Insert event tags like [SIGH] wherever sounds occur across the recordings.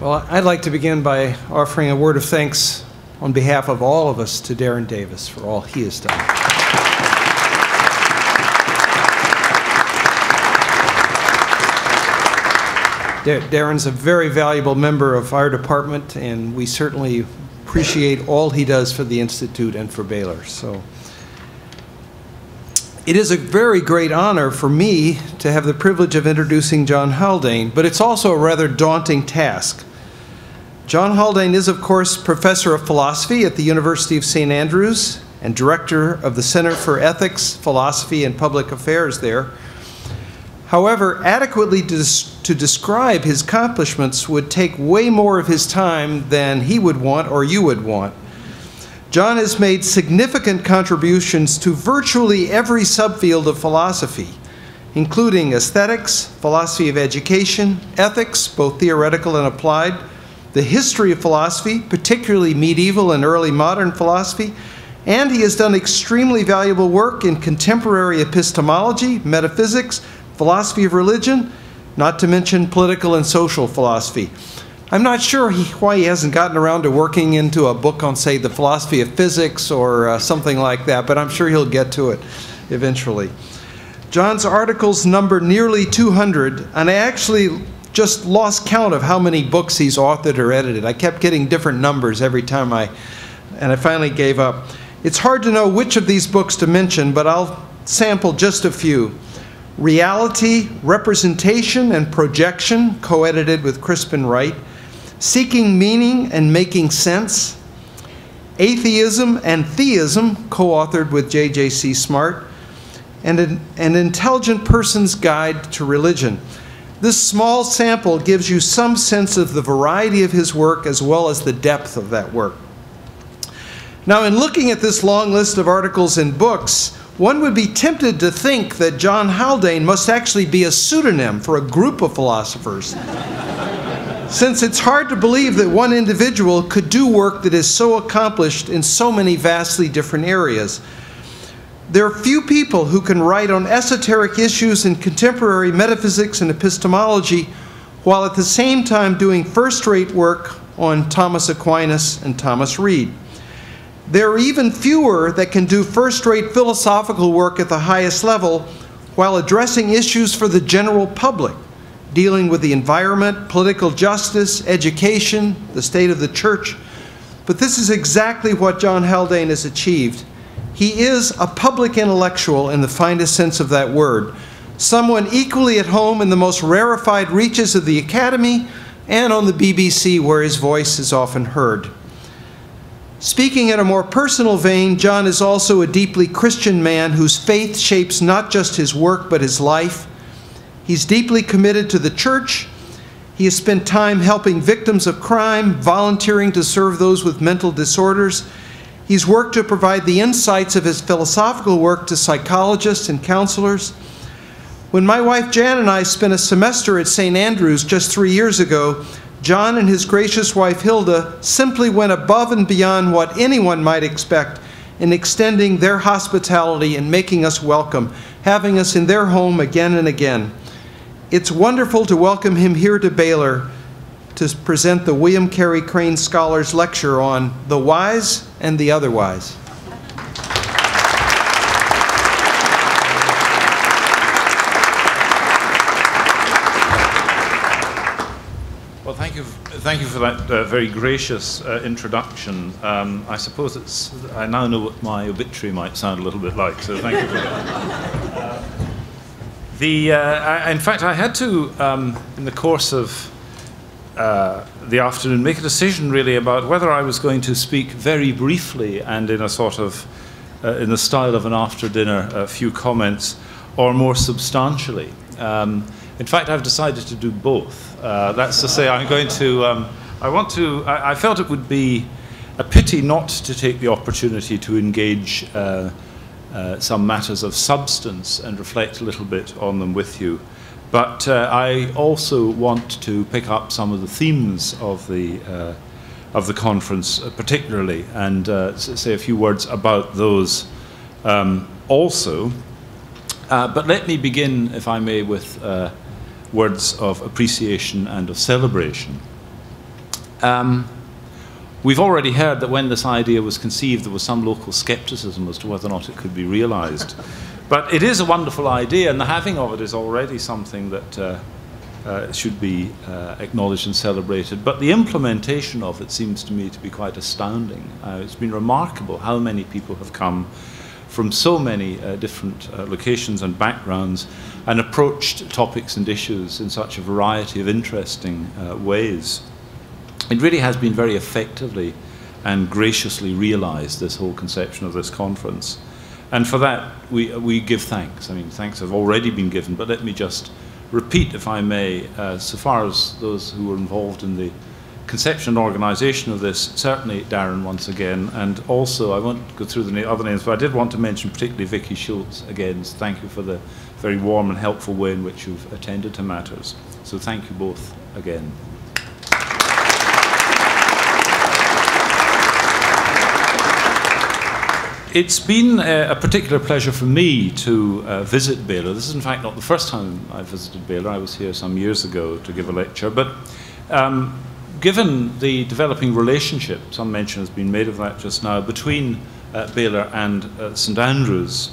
Well, I'd like to begin by offering a word of thanks on behalf of all of us to Darin Davis for all he has done. Darin's a very valuable member of our department, and we certainly appreciate all he does for the Institute and for Baylor. So it is a very great honor for me to have the privilege of introducing John Haldane, but it's also a rather daunting task. John Haldane is, of course, professor of philosophy at the University of St. Andrews and director of the Center for Ethics, Philosophy, and Public Affairs there. However, adequately to describe his accomplishments would take way more of his time than he would want or you would want. John has made significant contributions to virtually every subfield of philosophy, including aesthetics, philosophy of education, ethics, both theoretical and applied, the history of philosophy, particularly medieval and early modern philosophy, and he has done extremely valuable work in contemporary epistemology, metaphysics, philosophy of religion, not to mention political and social philosophy. I'm not sure he, why he hasn't gotten around to working into a book on, say, the philosophy of physics or uh, something like that, but I'm sure he'll get to it eventually. John's articles number nearly 200, and I actually just lost count of how many books he's authored or edited. I kept getting different numbers every time I, and I finally gave up. It's hard to know which of these books to mention, but I'll sample just a few. Reality, Representation, and Projection, co edited with Crispin Wright, Seeking Meaning and Making Sense, Atheism and Theism, co authored with J.J.C. Smart, and an, an Intelligent Person's Guide to Religion. This small sample gives you some sense of the variety of his work as well as the depth of that work. Now, in looking at this long list of articles and books, one would be tempted to think that John Haldane must actually be a pseudonym for a group of philosophers. Since it's hard to believe that one individual could do work that is so accomplished in so many vastly different areas. There are few people who can write on esoteric issues in contemporary metaphysics and epistemology while at the same time doing first rate work on Thomas Aquinas and Thomas Reid. There are even fewer that can do first rate philosophical work at the highest level while addressing issues for the general public, dealing with the environment, political justice, education, the state of the church. But this is exactly what John Haldane has achieved. He is a public intellectual in the finest sense of that word, someone equally at home in the most rarefied reaches of the Academy and on the BBC, where his voice is often heard. Speaking in a more personal vein, John is also a deeply Christian man whose faith shapes not just his work but his life. He's deeply committed to the church. He has spent time helping victims of crime, volunteering to serve those with mental disorders. He's worked to provide the insights of his philosophical work to psychologists and counselors. When my wife Jan and I spent a semester at St. Andrews just three years ago, John and his gracious wife Hilda simply went above and beyond what anyone might expect in extending their hospitality and making us welcome, having us in their home again and again. It's wonderful to welcome him here to Baylor to present the William Carey Crane Scholars Lecture on The Wise and the Otherwise. Well, thank you thank you for that uh, very gracious uh, introduction. Um, I suppose it's, I now know what my obituary might sound a little bit like, so thank you for that. The, uh, I, in fact, I had to, um, in the course of uh, the afternoon, make a decision really about whether I was going to speak very briefly and in a sort of, uh, in the style of an after dinner, a few comments, or more substantially. Um, in fact, I've decided to do both. Uh, that's to say, I'm going to, um, I want to, I, I, felt it would be a pity not to take the opportunity to engage uh, uh, some matters of substance and reflect a little bit on them with you. But uh, I also want to pick up some of the themes of the, uh, of the conference, uh, particularly, and say a few words about those um, also. but let me begin, if I may, with words of appreciation and of celebration. Um, we've already heard that when this idea was conceived, there was some local skepticism as to whether or not it could be realized. but it is a wonderful idea, and the having of it is already something that uh, uh, should be uh, acknowledged and celebrated. But the implementation of it seems to me to be quite astounding. Uh, it's been remarkable how many people have come from so many uh, different uh, locations and backgrounds and approached topics and issues in such a variety of interesting ways. It really has been very effectively and graciously realized, this whole conception of this conference. And for that, we, we give thanks. I mean, thanks have already been given, but let me just repeat, if I may, uh, so far as those who were involved in the conception and organisation of this, certainly Darin once again, and also I won't go through the other names, but I did want to mention particularly Vicky Schultz again. Thank you for the very warm and helpful way in which you've attended to matters. So thank you both again. It's been a, particular pleasure for me to uh, visit Baylor. This is, in fact, not the first time I've visited Baylor. I was here some years ago to give a lecture. But um, given the developing relationship, some mention has been made of that just now, between uh, Baylor and uh, St Andrews,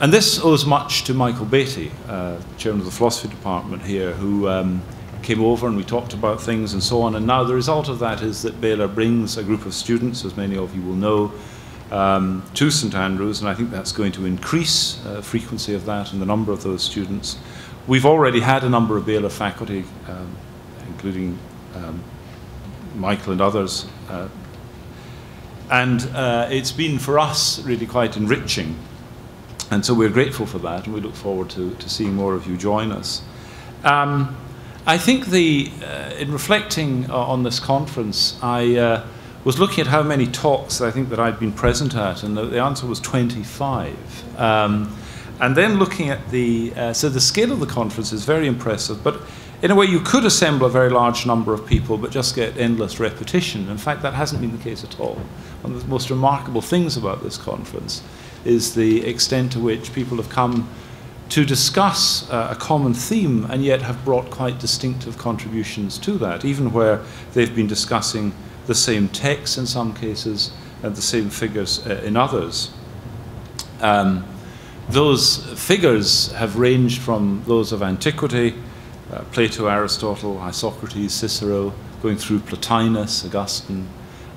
and this owes much to Michael Beaty, uh, chairman of the philosophy department here, who um, came over and we talked about things and so on. And now the result of that is that Baylor brings a group of students, as many of you will know, um, to St Andrews, and I think that's going to increase uh, frequency of that and the number of those students. We've already had a number of Baylor faculty, um, including um, Michael and others, uh, and uh, it's been for us really quite enriching. And so we're grateful for that, and we look forward to, to seeing more of you join us. Um, I think the, uh, in reflecting on this conference, I uh, was looking at how many talks I think that I'd been present at, and the, the answer was 25. Um, and then looking at the, uh, so the scale of the conference is very impressive, but in a way you could assemble a very large number of people but just get endless repetition. In fact, that hasn't been the case at all. One of the most remarkable things about this conference is the extent to which people have come to discuss uh, a common theme and yet have brought quite distinctive contributions to that, even where they've been discussing the same text in some cases and the same figures uh, in others. Um, those figures have ranged from those of antiquity, uh, Plato, Aristotle, Isocrates, Cicero, going through Plotinus, Augustine,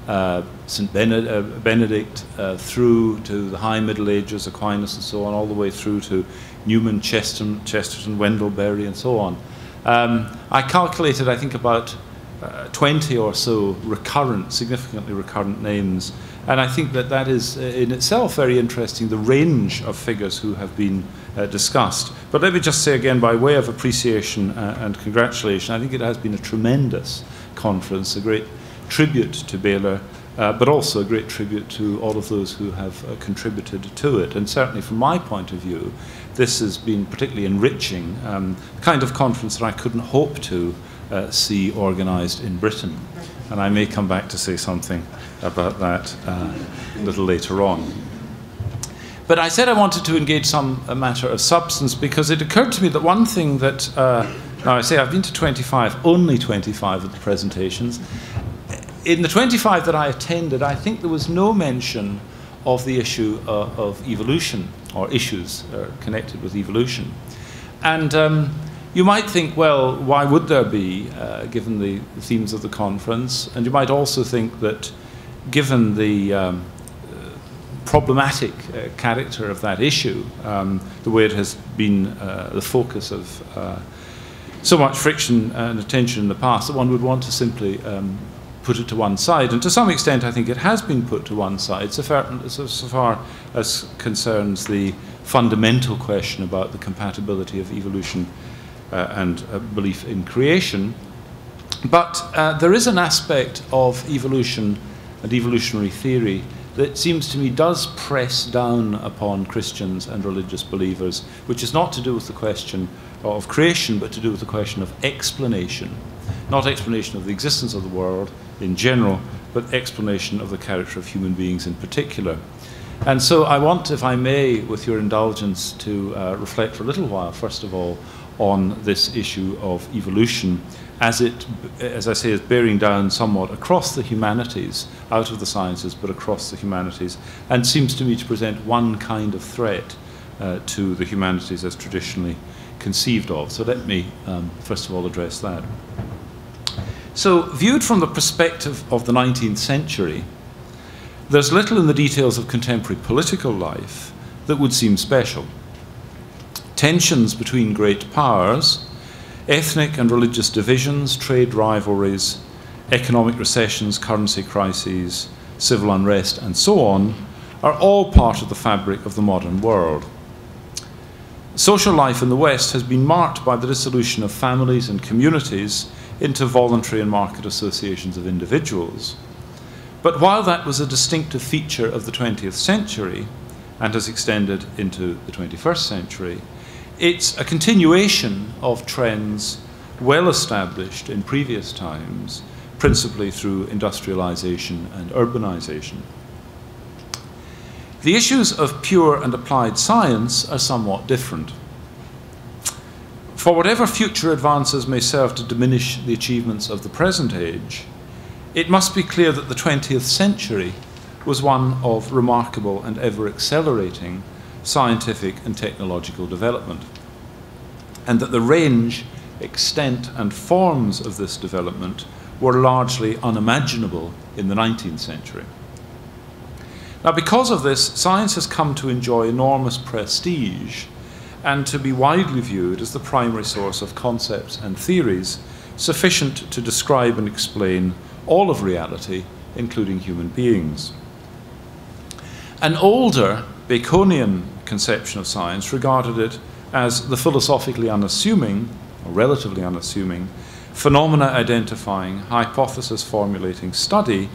uh, St. Bened uh, Benedict, uh, through to the High Middle Ages, Aquinas and so on, all the way through to Newman, Chesterton, Chesterton Wendell Berry, and so on. Um, I calculated, I think, about uh, 20 or so recurrent, significantly recurrent names. And I think that that is uh, in itself very interesting, the range of figures who have been uh, discussed. But let me just say again, by way of appreciation uh, and congratulation, I think it has been a tremendous conference, a great tribute to Baylor, uh, but also a great tribute to all of those who have contributed to it. And certainly from my point of view, this has been particularly enriching, um, kind of conference that I couldn't hope to uh, see organised in Britain. And I may come back to say something about that uh, a little later on. But I said I wanted to engage some matter of substance because it occurred to me that one thing that, uh, now I say I've been to 25, only 25 of the presentations. In the 25 that I attended, I think there was no mention of the issue uh, of evolution or issues uh, connected with evolution. And um, you might think, well, why would there be, uh, given the themes of the conference? And you might also think that, given the um, problematic uh, character of that issue, um, the way it has been uh, the focus of uh, so much friction and attention in the past, that one would want to simply um, put it to one side. And to some extent, I think it has been put to one side, so far, so, so far as concerns the fundamental question about the compatibility of evolution uh, and belief in creation. But uh, there is an aspect of evolution and evolutionary theory that seems to me does press down upon Christians and religious believers, which is not to do with the question of creation, but to do with the question of explanation. Not explanation of the existence of the world in general, but explanation of the character of human beings in particular. And so I want, if I may, with your indulgence, to uh, reflect for a little while, first of all, on this issue of evolution as it, as I say, is bearing down somewhat across the humanities, out of the sciences, but across the humanities, and seems to me to present one kind of threat uh, to the humanities as traditionally conceived of. So let me, um, first of all, address that. So, viewed from the perspective of the 19th century, there's little in the details of contemporary political life that would seem special. Tensions between great powers ethnic and religious divisions, trade rivalries, economic recessions, currency crises, civil unrest, and so on, are all part of the fabric of the modern world. Social life in the West has been marked by the dissolution of families and communities into voluntary and market associations of individuals. But while that was a distinctive feature of the 20th century and has extended into the 21st century, it's a continuation of trends well established in previous times, principally through industrialization and urbanization. The issues of pure and applied science are somewhat different. For whatever future advances may serve to diminish the achievements of the present age, it must be clear that the 20th century was one of remarkable and ever accelerating scientific and technological development, and that the range, extent, and forms of this development were largely unimaginable in the 19th century. Now, because of this, science has come to enjoy enormous prestige and to be widely viewed as the primary source of concepts and theories sufficient to describe and explain all of reality, including human beings. An older Baconian conception of science regarded it as the philosophically unassuming, or relatively unassuming, phenomena identifying, hypothesis formulating study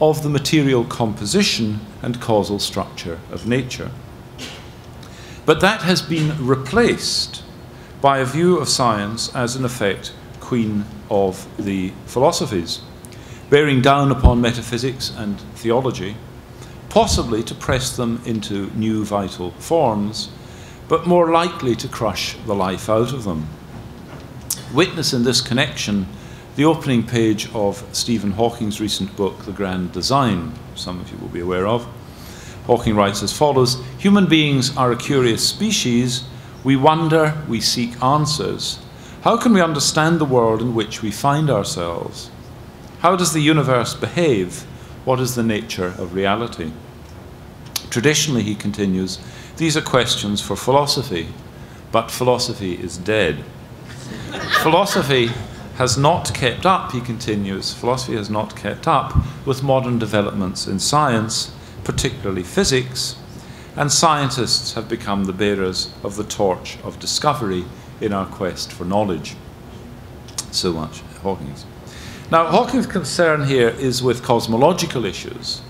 of the material composition and causal structure of nature. But that has been replaced by a view of science as, in effect, queen of the philosophies, bearing down upon metaphysics and theology possibly to press them into new vital forms, but more likely to crush the life out of them. Witness in this connection the opening page of Stephen Hawking's recent book, The Grand Design, some of you will be aware of. Hawking writes as follows Human beings are a curious species. We wonder, we seek answers. How can we understand the world in which we find ourselves? How does the universe behave? What is the nature of reality? Traditionally, he continues, these are questions for philosophy, but philosophy is dead. philosophy has not kept up, he continues, philosophy has not kept up with modern developments in science, particularly physics, and scientists have become the bearers of the torch of discovery in our quest for knowledge. So much Hawking's. Now, Hawking's concern here is with cosmological issues.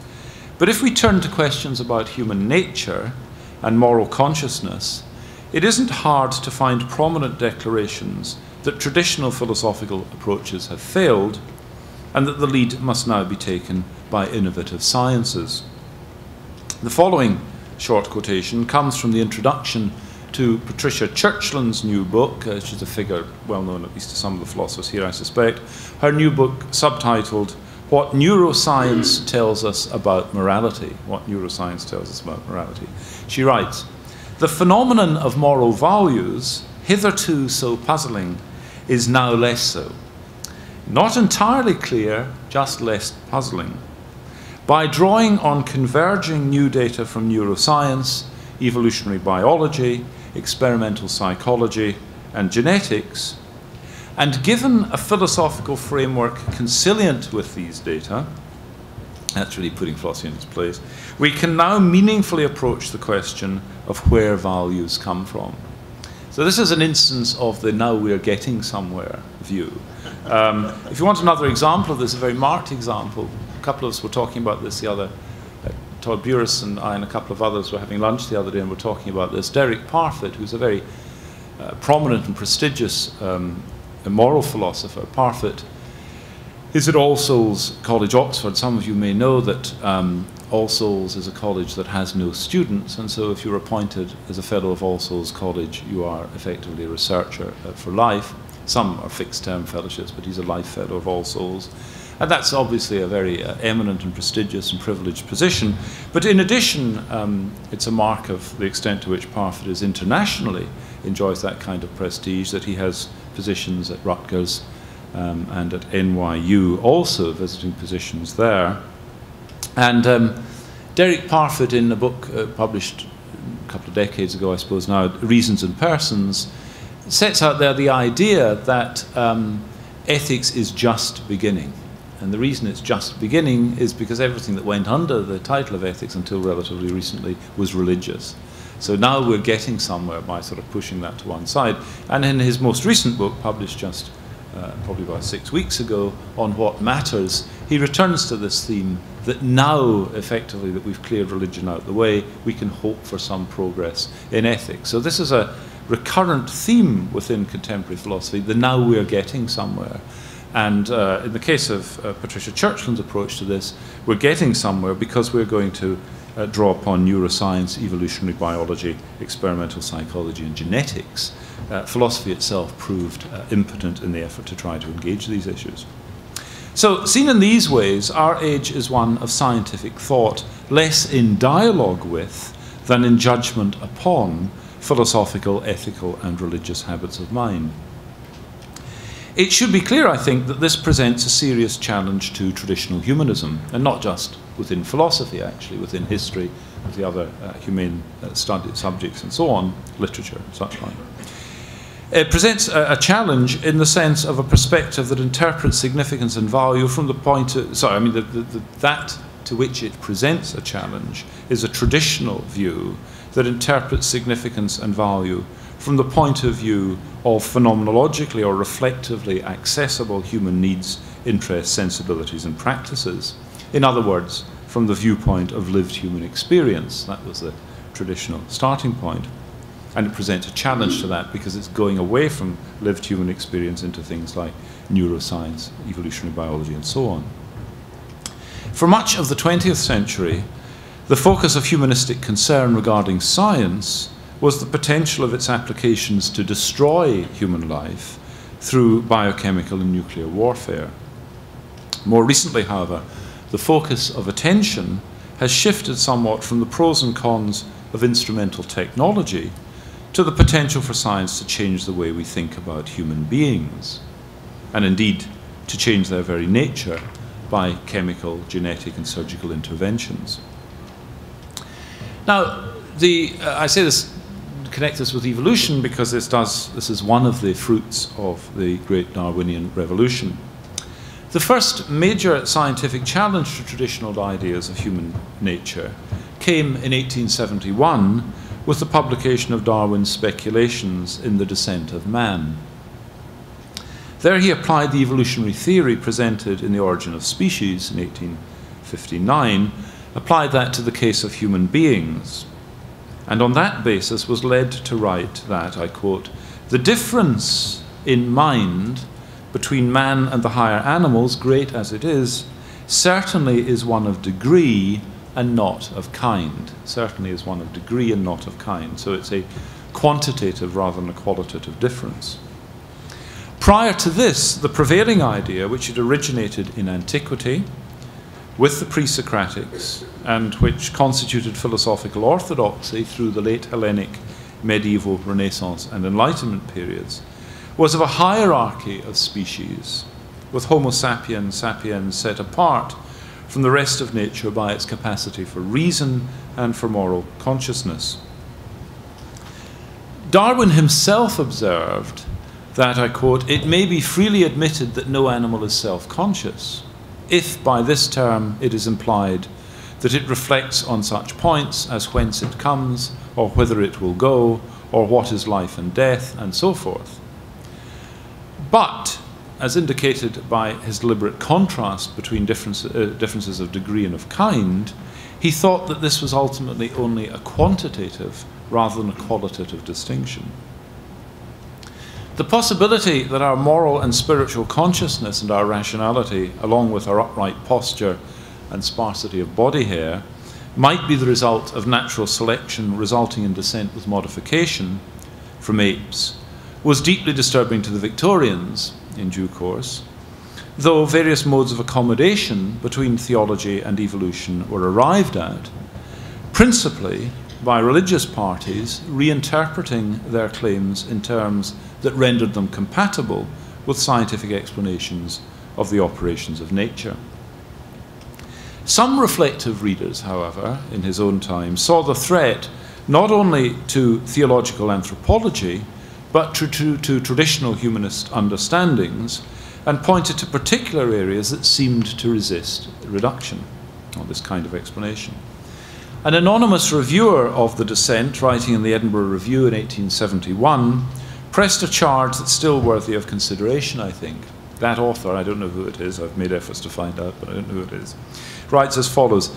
But if we turn to questions about human nature and moral consciousness, it isn't hard to find prominent declarations that traditional philosophical approaches have failed and that the lead must now be taken by innovative sciences. The following short quotation comes from the introduction to Patricia Churchland's new book. Uh, she's a figure well known, at least to some of the philosophers here, I suspect. Her new book, subtitled What Neuroscience Tells Us About Morality. What Neuroscience Tells Us About Morality. She writes The phenomenon of moral values, hitherto so puzzling, is now less so. Not entirely clear, just less puzzling. By drawing on converging new data from neuroscience, evolutionary biology, experimental psychology, and genetics, and given a philosophical framework consilient with these data, that's really putting philosophy in its place, we can now meaningfully approach the question of where values come from. So this is an instance of the now we're getting somewhere view. Um, if you want another example of this, a very marked example, a couple of us were talking about this the other Todd Buras and I and a couple of others were having lunch the other day and were talking about this. Derek Parfit, who's a very uh, prominent and prestigious um, moral philosopher, Parfit is at All Souls College, Oxford. Some of you may know that um, All Souls is a college that has no students, and so if you're appointed as a fellow of All Souls College, you are effectively a researcher uh, for life. Some are fixed term fellowships, but he's a life fellow of All Souls. And that's obviously a very uh, eminent and prestigious and privileged position. But in addition, um, it's a mark of the extent to which Parfit is internationally enjoys that kind of prestige that he has positions at Rutgers um, and at NYU, also visiting positions there. And um, Derek Parfit, in a book uh, published a couple of decades ago, I suppose now, Reasons and Persons, sets out there the idea that um, ethics is just beginning. And the reason it's just beginning is because everything that went under the title of ethics until relatively recently was religious. So now we're getting somewhere by sort of pushing that to one side. And in his most recent book, published just uh, probably about six weeks ago, on what matters, he returns to this theme that now, effectively, that we've cleared religion out the way, we can hope for some progress in ethics. So this is a recurrent theme within contemporary philosophy, the now we're getting somewhere. And uh, in the case of uh, Patricia Churchland's approach to this, we're getting somewhere because we're going to uh, draw upon neuroscience, evolutionary biology, experimental psychology, and genetics. Uh, philosophy itself proved uh, impotent in the effort to try to engage these issues. So, seen in these ways, our age is one of scientific thought, less in dialogue with than in judgment upon philosophical, ethical, and religious habits of mind. It should be clear, I think, that this presents a serious challenge to traditional humanism, and not just within philosophy, actually, within history, with the other uh, humane uh, subjects, and so on, literature, such like. It presents a, a, challenge in the sense of a perspective that interprets significance and value from the point of, sorry, I mean, the, the, the, that to which it presents a challenge is a traditional view that interprets significance and value from the point of view of phenomenologically or reflectively accessible human needs, interests, sensibilities, and practices. In other words, from the viewpoint of lived human experience. That was the traditional starting point. And it presents a challenge to that because it's going away from lived human experience into things like neuroscience, evolutionary biology, and so on. For much of the 20th century, the focus of humanistic concern regarding science was the potential of its applications to destroy human life through biochemical and nuclear warfare. More recently, however, the focus of attention has shifted somewhat from the pros and cons of instrumental technology to the potential for science to change the way we think about human beings, and indeed to change their very nature by chemical, genetic, and surgical interventions. Now, the, uh, I say this connect this with evolution because this, does, this is one of the fruits of the great Darwinian revolution. The first major scientific challenge to traditional ideas of human nature came in 1871 with the publication of Darwin's speculations in The Descent of Man. There he applied the evolutionary theory presented in The Origin of Species in 1859, applied that to the case of human beings, and on that basis was led to write that, I quote, the difference in mind between man and the higher animals, great as it is, certainly is one of degree and not of kind. Certainly is one of degree and not of kind. So it's a quantitative rather than a qualitative difference. Prior to this, the prevailing idea, which had originated in antiquity with the pre Socratics, and which constituted philosophical orthodoxy through the late Hellenic, medieval, Renaissance, and Enlightenment periods, was of a hierarchy of species, with Homo sapiens sapiens set apart from the rest of nature by its capacity for reason and for moral consciousness. Darwin himself observed that, I quote, it may be freely admitted that no animal is self conscious, if by this term it is implied that it reflects on such points as whence it comes, or whither it will go, or what is life and death, and so forth. But, as indicated by his deliberate contrast between difference, uh, differences of degree and of kind, he thought that this was ultimately only a quantitative rather than a qualitative distinction. The possibility that our moral and spiritual consciousness and our rationality, along with our upright posture and sparsity of body hair, might be the result of natural selection resulting in descent with modification from apes was deeply disturbing to the Victorians in due course, though various modes of accommodation between theology and evolution were arrived at, principally by religious parties reinterpreting their claims in terms that rendered them compatible with scientific explanations of the operations of nature. Some reflective readers, however, in his own time, saw the threat not only to theological anthropology, but to, to, to, traditional humanist understandings, and pointed to particular areas that seemed to resist reduction, or this kind of explanation. An anonymous reviewer of the descent, writing in the Edinburgh Review in 1871, pressed a charge that's still worthy of consideration, I think. That author, I don't know who it is, I've made efforts to find out, but I don't know who it is, writes as follows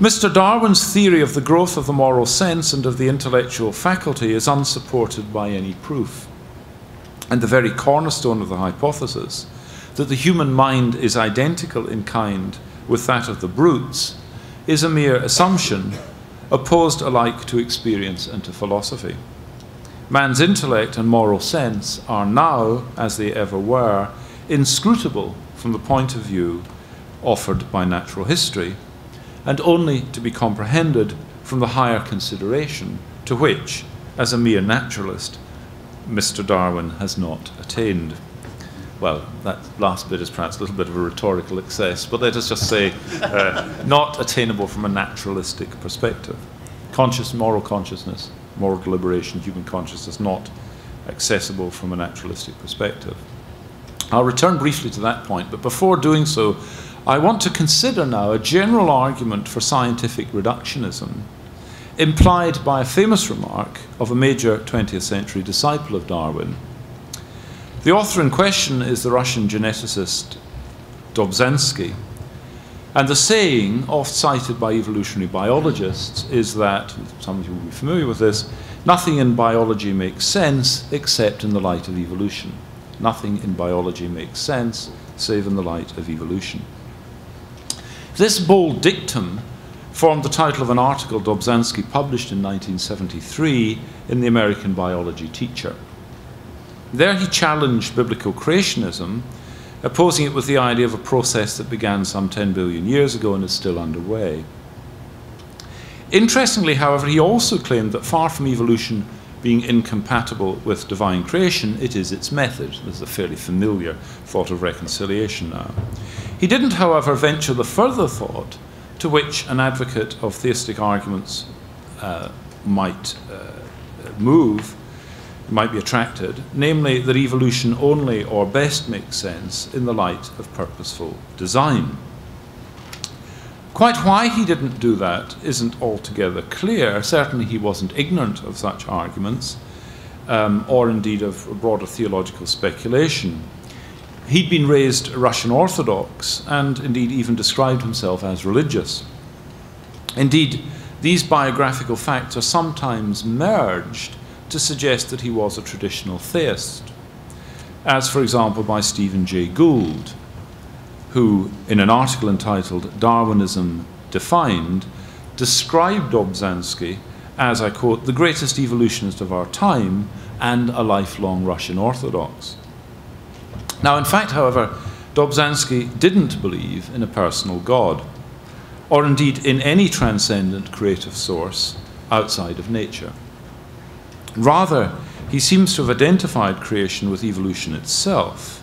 Mr. Darwin's theory of the growth of the moral sense and of the intellectual faculty is unsupported by any proof. And the very cornerstone of the hypothesis, that the human mind is identical in kind with that of the brutes, is a mere assumption opposed alike to experience and to philosophy. Man's intellect and moral sense are now, as they ever were, inscrutable from the point of view offered by natural history, and only to be comprehended from the higher consideration to which, as a mere naturalist, Mr. Darwin has not attained. Well, that last bit is perhaps a little bit of a rhetorical excess, but let us just say uh, not attainable from a naturalistic perspective. Conscious, moral consciousness, moral deliberation, human consciousness, not accessible from a naturalistic perspective. I'll return briefly to that point, but before doing so, I want to consider now a general argument for scientific reductionism implied by a famous remark of a major 20th century disciple of Darwin. The author in question is the Russian geneticist Dobzhansky. And the saying, oft cited by evolutionary biologists, is that, some of you will be familiar with this, nothing in biology makes sense except in the light of evolution. Nothing in biology makes sense save in the light of evolution. This bold dictum formed the title of an article Dobzhansky published in 1973 in the American Biology Teacher. There he challenged biblical creationism, opposing it with the idea of a process that began some 10 billion years ago and is still underway. Interestingly, however, he also claimed that far from evolution being incompatible with divine creation, it is its method. This is a fairly familiar thought of reconciliation now. He didn't, however, venture the further thought to which an advocate of theistic arguments uh, might uh, move, might be attracted, namely that evolution only or best makes sense in the light of purposeful design. Quite why he didn't do that isn't altogether clear. Certainly, he wasn't ignorant of such arguments, um, or indeed of broader theological speculation. He'd been raised Russian Orthodox and indeed even described himself as religious. Indeed, these biographical facts are sometimes merged to suggest that he was a traditional theist, as, for example, by Stephen Jay Gould, who, in an article entitled Darwinism Defined, described Dobzhansky as, I quote, the greatest evolutionist of our time and a lifelong Russian Orthodox. Now, in fact, however, Dobzhansky didn't believe in a personal God, or indeed in any transcendent creative source outside of nature. Rather, he seems to have identified creation with evolution itself.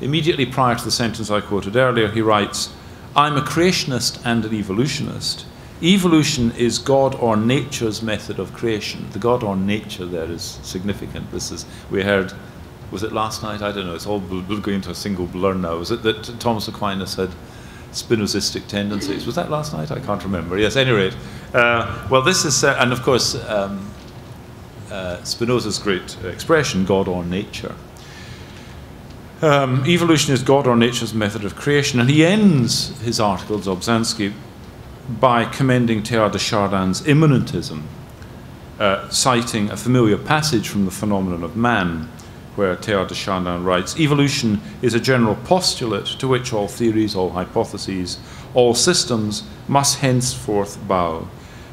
Immediately prior to the sentence I quoted earlier, he writes, I'm a creationist and an evolutionist. Evolution is God or nature's method of creation. The God or nature there is significant. This is, we heard was it last night? I don't know. It's all going into a single blur now. Was it that Thomas Aquinas had Spinozistic tendencies? Was that last night? I can't remember. Yes, at any rate. Uh, well, this is, uh, and of course, um, uh, Spinoza's great expression, God or nature. Um, evolution is God or nature's method of creation, and he ends his article, Dobzhansky, by commending Teilhard de Chardin's immanentism, uh, citing a familiar passage from the phenomenon of man where Teilhard de Chardin writes Evolution is a general postulate to which all theories, all hypotheses, all systems must henceforth bow,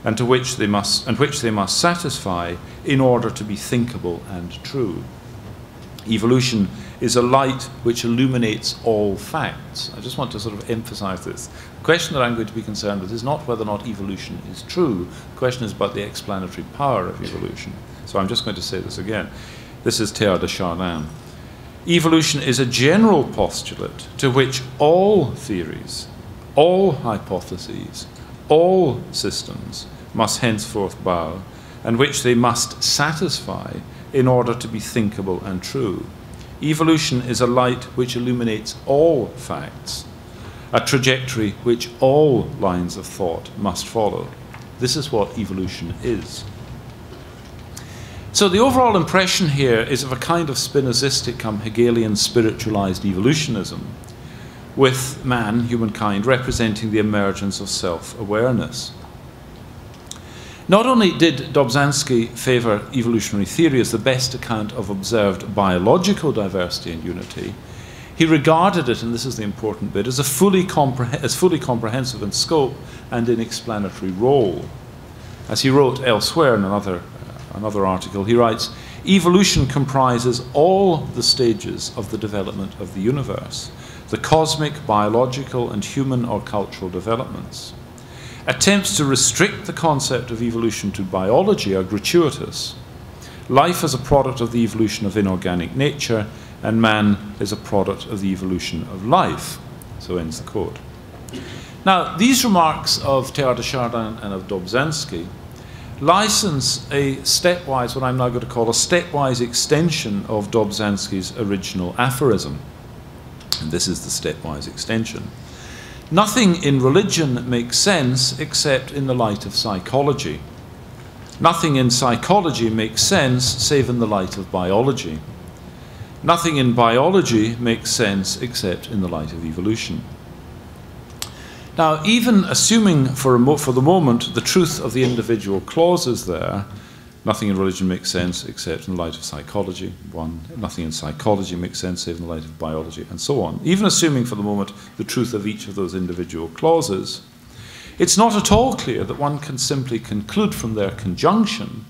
and to which they must, and which they must satisfy in order to be thinkable and true. Evolution is a light which illuminates all facts. I just want to sort of emphasize this. The question that I'm going to be concerned with is not whether or not evolution is true. The question is about the explanatory power of evolution. So I'm just going to say this again. This is Teilhard de Chardin. Evolution is a general postulate to which all theories, all hypotheses, all systems must henceforth bow, and which they must satisfy in order to be thinkable and true. Evolution is a light which illuminates all facts, a trajectory which all lines of thought must follow. This is what evolution is. So the overall impression here is of a kind of Spinozistic come um, Hegelian spiritualized evolutionism, with man, humankind, representing the emergence of self-awareness. Not only did Dobzhansky favor evolutionary theory as the best account of observed biological diversity and unity, he regarded it, and this is the important bit, as, a fully, as fully comprehensive in scope and in explanatory role. As he wrote elsewhere in another, uh, another article, he writes, Evolution comprises all the stages of the development of the universe, the cosmic, biological, and human or cultural developments. Attempts to restrict the concept of evolution to biology are gratuitous. Life is a product of the evolution of inorganic nature, and man is a product of the evolution of life. So ends the quote. Now, these remarks of Teilhard de Chardin and of Dobzhansky license a stepwise, what I'm now going to call a stepwise extension of Dobzhansky's original aphorism. And this is the stepwise extension. Nothing in religion makes sense except in the light of psychology. Nothing in psychology makes sense save in the light of biology. Nothing in biology makes sense except in the light of evolution. Now, even assuming for, for the moment the truth of the individual clauses there, Nothing in religion makes sense except in the light of psychology. One, nothing in psychology makes sense save in the light of biology, and so on. Even assuming for the moment the truth of each of those individual clauses, it's not at all clear that one can simply conclude from their conjunction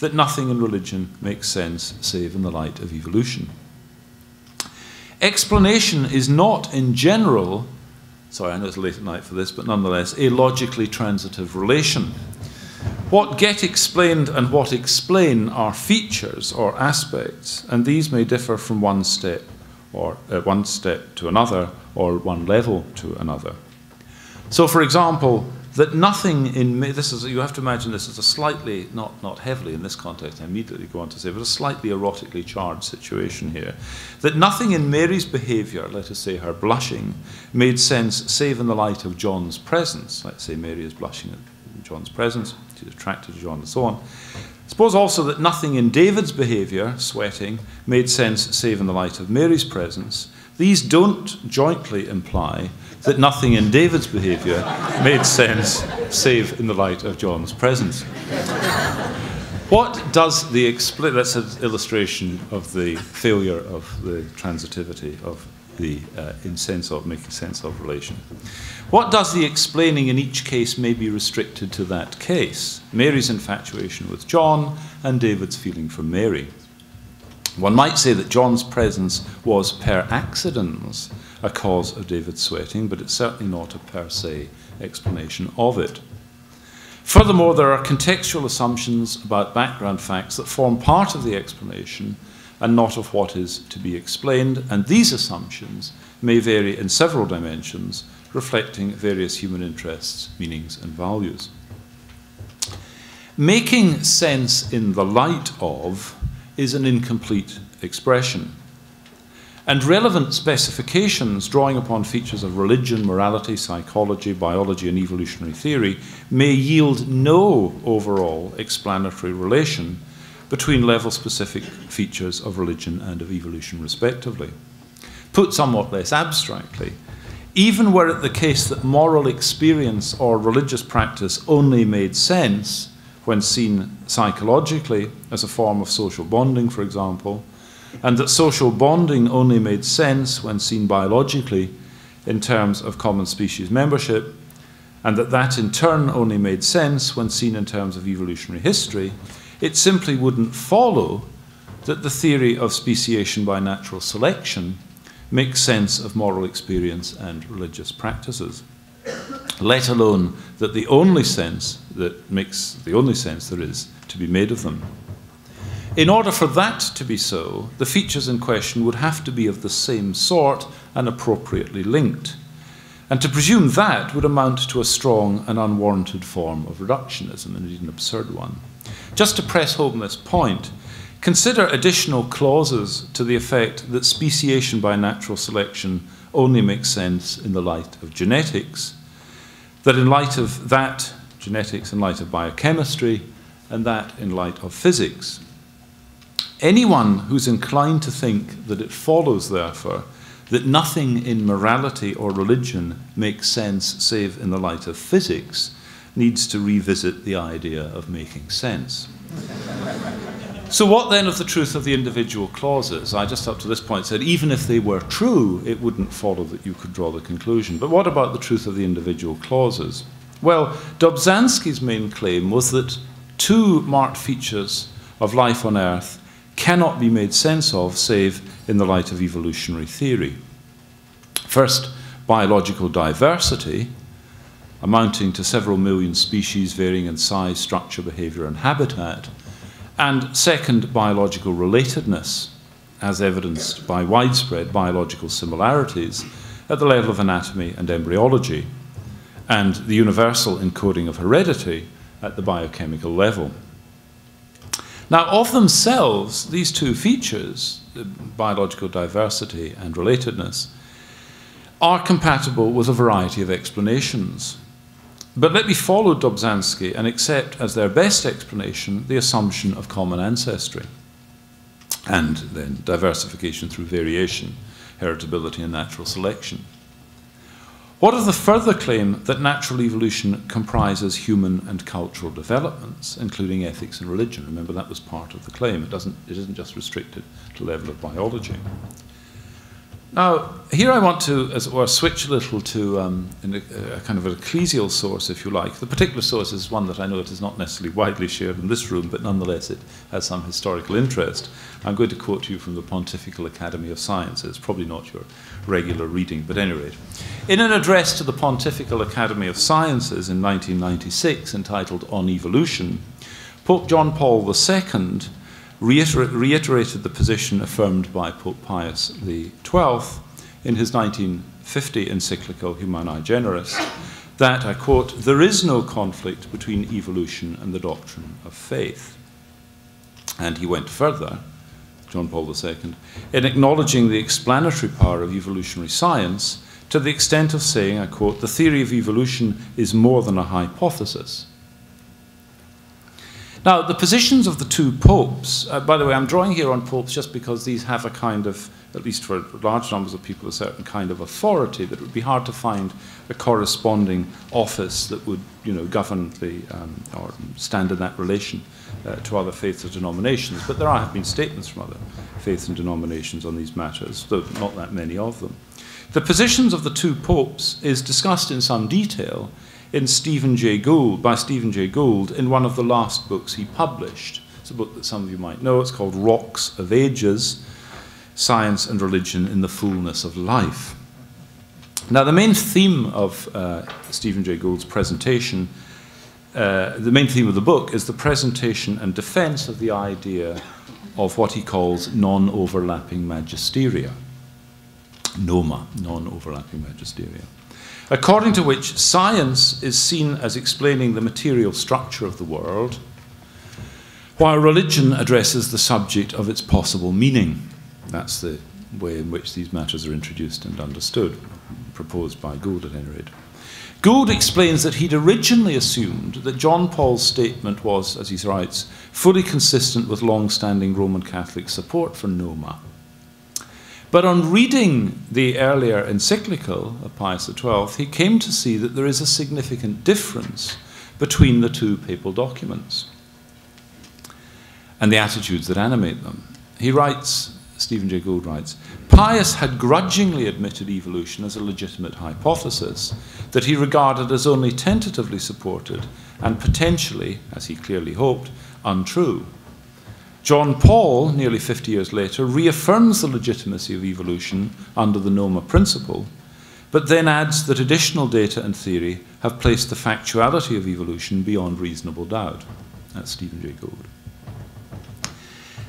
that nothing in religion makes sense save in the light of evolution. Explanation is not, in general, sorry, I know it's late at night for this, but nonetheless, a logically transitive relation. What get explained and what explain are features or aspects, and these may differ from one step or uh, one step to another or one level to another. So, for example, that nothing in this is you have to imagine this is a slightly not not heavily in this context. I immediately go on to say, but a slightly erotically charged situation here. That nothing in Mary's behaviour, let us say her blushing, made sense save in the light of John's presence. Let's say Mary is blushing at John's presence she's attracted to John, and so on. Suppose also that nothing in David's behaviour, sweating, made sense save in the light of Mary's presence. These don't jointly imply that nothing in David's behaviour made sense save in the light of John's presence. What does the explicit, that's an illustration of the failure of the transitivity of the uh, in sense of, making sense of relation. What does the explaining in each case may be restricted to that case? Mary's infatuation with John and David's feeling for Mary. One might say that John's presence was per accidens a cause of David's sweating, but it's certainly not a per se explanation of it. Furthermore, there are contextual assumptions about background facts that form part of the explanation and not of what is to be explained, and these assumptions may vary in several dimensions, reflecting various human interests, meanings, and values. Making sense in the light of is an incomplete expression. And relevant specifications drawing upon features of religion, morality, psychology, biology, and evolutionary theory may yield no overall explanatory relation between level specific features of religion and of evolution, respectively. Put somewhat less abstractly, even were it the case that moral experience or religious practice only made sense when seen psychologically as a form of social bonding, for example, and that social bonding only made sense when seen biologically in terms of common species membership, and that that in turn only made sense when seen in terms of evolutionary history, it simply wouldn't follow that the theory of speciation by natural selection makes sense of moral experience and religious practices, let alone that the only sense that makes the only sense there is to be made of them. In order for that to be so, the features in question would have to be of the same sort and appropriately linked. And to presume that would amount to a strong and unwarranted form of reductionism, indeed an absurd one. Just to press home this point, consider additional clauses to the effect that speciation by natural selection only makes sense in the light of genetics, that in light of that, genetics in light of biochemistry, and that in light of physics. Anyone who's inclined to think that it follows, therefore, that nothing in morality or religion makes sense save in the light of physics needs to revisit the idea of making sense. so, what then of the truth of the individual clauses? I just up to this point said even if they were true, it wouldn't follow that you could draw the conclusion. But what about the truth of the individual clauses? Well, Dobzhansky's main claim was that two marked features of life on Earth cannot be made sense of save in the light of evolutionary theory. First, biological diversity, amounting to several million species varying in size, structure, behavior, and habitat. And second, biological relatedness, as evidenced by widespread biological similarities at the level of anatomy and embryology, and the universal encoding of heredity at the biochemical level. Now, of themselves, these two features, biological diversity and relatedness, are compatible with a variety of explanations. But let me follow Dobzhansky and accept as their best explanation the assumption of common ancestry and then diversification through variation, heritability, and natural selection. What of the further claim that natural evolution comprises human and cultural developments, including ethics and religion? Remember, that was part of the claim. It, doesn't, it isn't just restricted to level of biology. Now, here I want to, as it were, switch a little to um, a, a, kind of an ecclesial source, if you like. The particular source is one that I know it is not necessarily widely shared in this room, but nonetheless it has some historical interest. I'm going to quote you from the Pontifical Academy of Sciences, probably not your regular reading, but at any rate. In an address to the Pontifical Academy of Sciences in 1996, entitled On Evolution, Pope John Paul II reiter reiterated the position affirmed by Pope Pius XII in his 1950 encyclical Humani Generis that, I quote, there is no conflict between evolution and the doctrine of faith. And he went further, John Paul II, in acknowledging the explanatory power of evolutionary science to the extent of saying, I quote, the theory of evolution is more than a hypothesis. Now, the positions of the two popes, uh, by the way, I'm drawing here on popes just because these have a kind of, at least for large numbers of people, a certain kind of authority that it would be hard to find a corresponding office that would, you know, govern the, um, or stand in that relation uh, to other faiths or denominations. But there have been statements from other faiths and denominations on these matters, though not that many of them. The positions of the two popes is discussed in some detail in Stephen Jay Gould, by Stephen Jay Gould, in one of the last books he published. It's a book that some of you might know. It's called Rocks of Ages Science and Religion in the Fullness of Life. Now, the main theme of uh, Stephen Jay Gould's presentation, uh, the main theme of the book is the presentation and defense of the idea of what he calls non overlapping magisteria. NOMA, non overlapping magisteria according to which science is seen as explaining the material structure of the world, while religion addresses the subject of its possible meaning. That's the way in which these matters are introduced and understood, proposed by Gould at any rate. Gould explains that he'd originally assumed that John Paul's statement was, as he writes, fully consistent with long standing Roman Catholic support for Noma. But on reading the earlier encyclical of Pius XII, he came to see that there is a significant difference between the two papal documents and the attitudes that animate them. He writes Stephen Jay Gould writes, Pius had grudgingly admitted evolution as a legitimate hypothesis that he regarded as only tentatively supported and potentially, as he clearly hoped, untrue. John Paul, nearly 50 years later, reaffirms the legitimacy of evolution under the NOMA principle, but then adds that additional data and theory have placed the factuality of evolution beyond reasonable doubt. That's Stephen Jay Gould.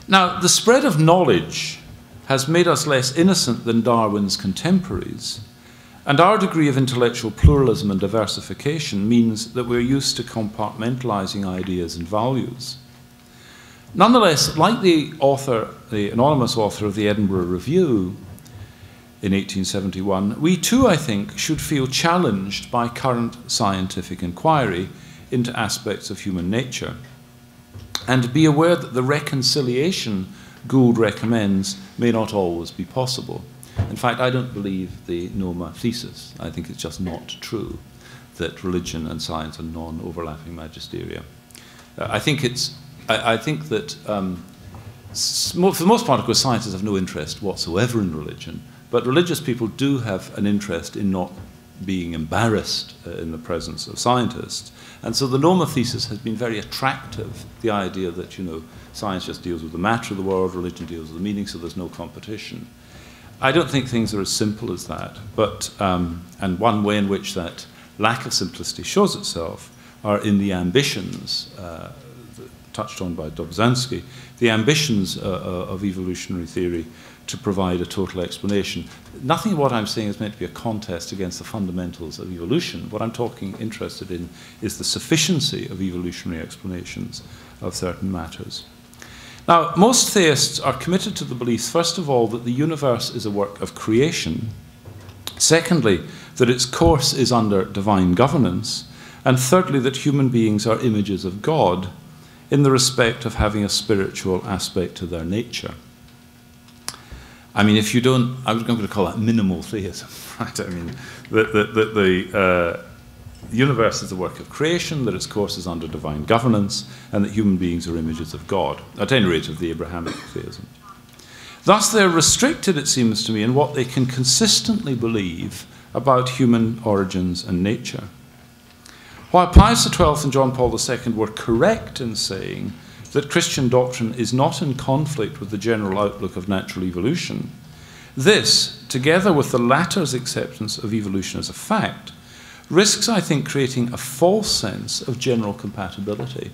Now, the spread of knowledge has made us less innocent than Darwin's contemporaries, and our degree of intellectual pluralism and diversification means that we're used to compartmentalizing ideas and values. Nonetheless, like the author, the anonymous author of the Edinburgh Review in 1871, we too, I think, should feel challenged by current scientific inquiry into aspects of human nature and be aware that the reconciliation Gould recommends may not always be possible. In fact, I don't believe the NOMA thesis. I think it's just not true that religion and science are non overlapping magisteria. Uh, I think it's I, I think that um, for the most part, of course, scientists have no interest whatsoever in religion, but religious people do have an interest in not being embarrassed uh, in the presence of scientists. And so the Noma thesis has been very attractive, the idea that, you know, science just deals with the matter of the world, religion deals with the meaning, so there's no competition. I don't think things are as simple as that, but, um, and one way in which that lack of simplicity shows itself are in the ambitions uh, touched on by Dobzhansky, the ambitions uh, uh, of evolutionary theory to provide a total explanation. Nothing of what I'm saying is meant to be a contest against the fundamentals of evolution. What I'm talking interested in is the sufficiency of evolutionary explanations of certain matters. Now, most theists are committed to the belief, first of all, that the universe is a work of creation. Secondly, that its course is under divine governance. And thirdly, that human beings are images of God in the respect of having a spiritual aspect to their nature. I mean, if you don't, I was going to call that minimal theism, [LAUGHS] right? I mean, that the, the, the uh, universe is the work of creation, that its course is under divine governance, and that human beings are images of God, at any rate of the Abrahamic theism. Thus, they're restricted, it seems to me, in what they can consistently believe about human origins and nature. While Pius XII and John Paul II were correct in saying that Christian doctrine is not in conflict with the general outlook of natural evolution, this, together with the latter's acceptance of evolution as a fact, risks, I think, creating a false sense of general compatibility.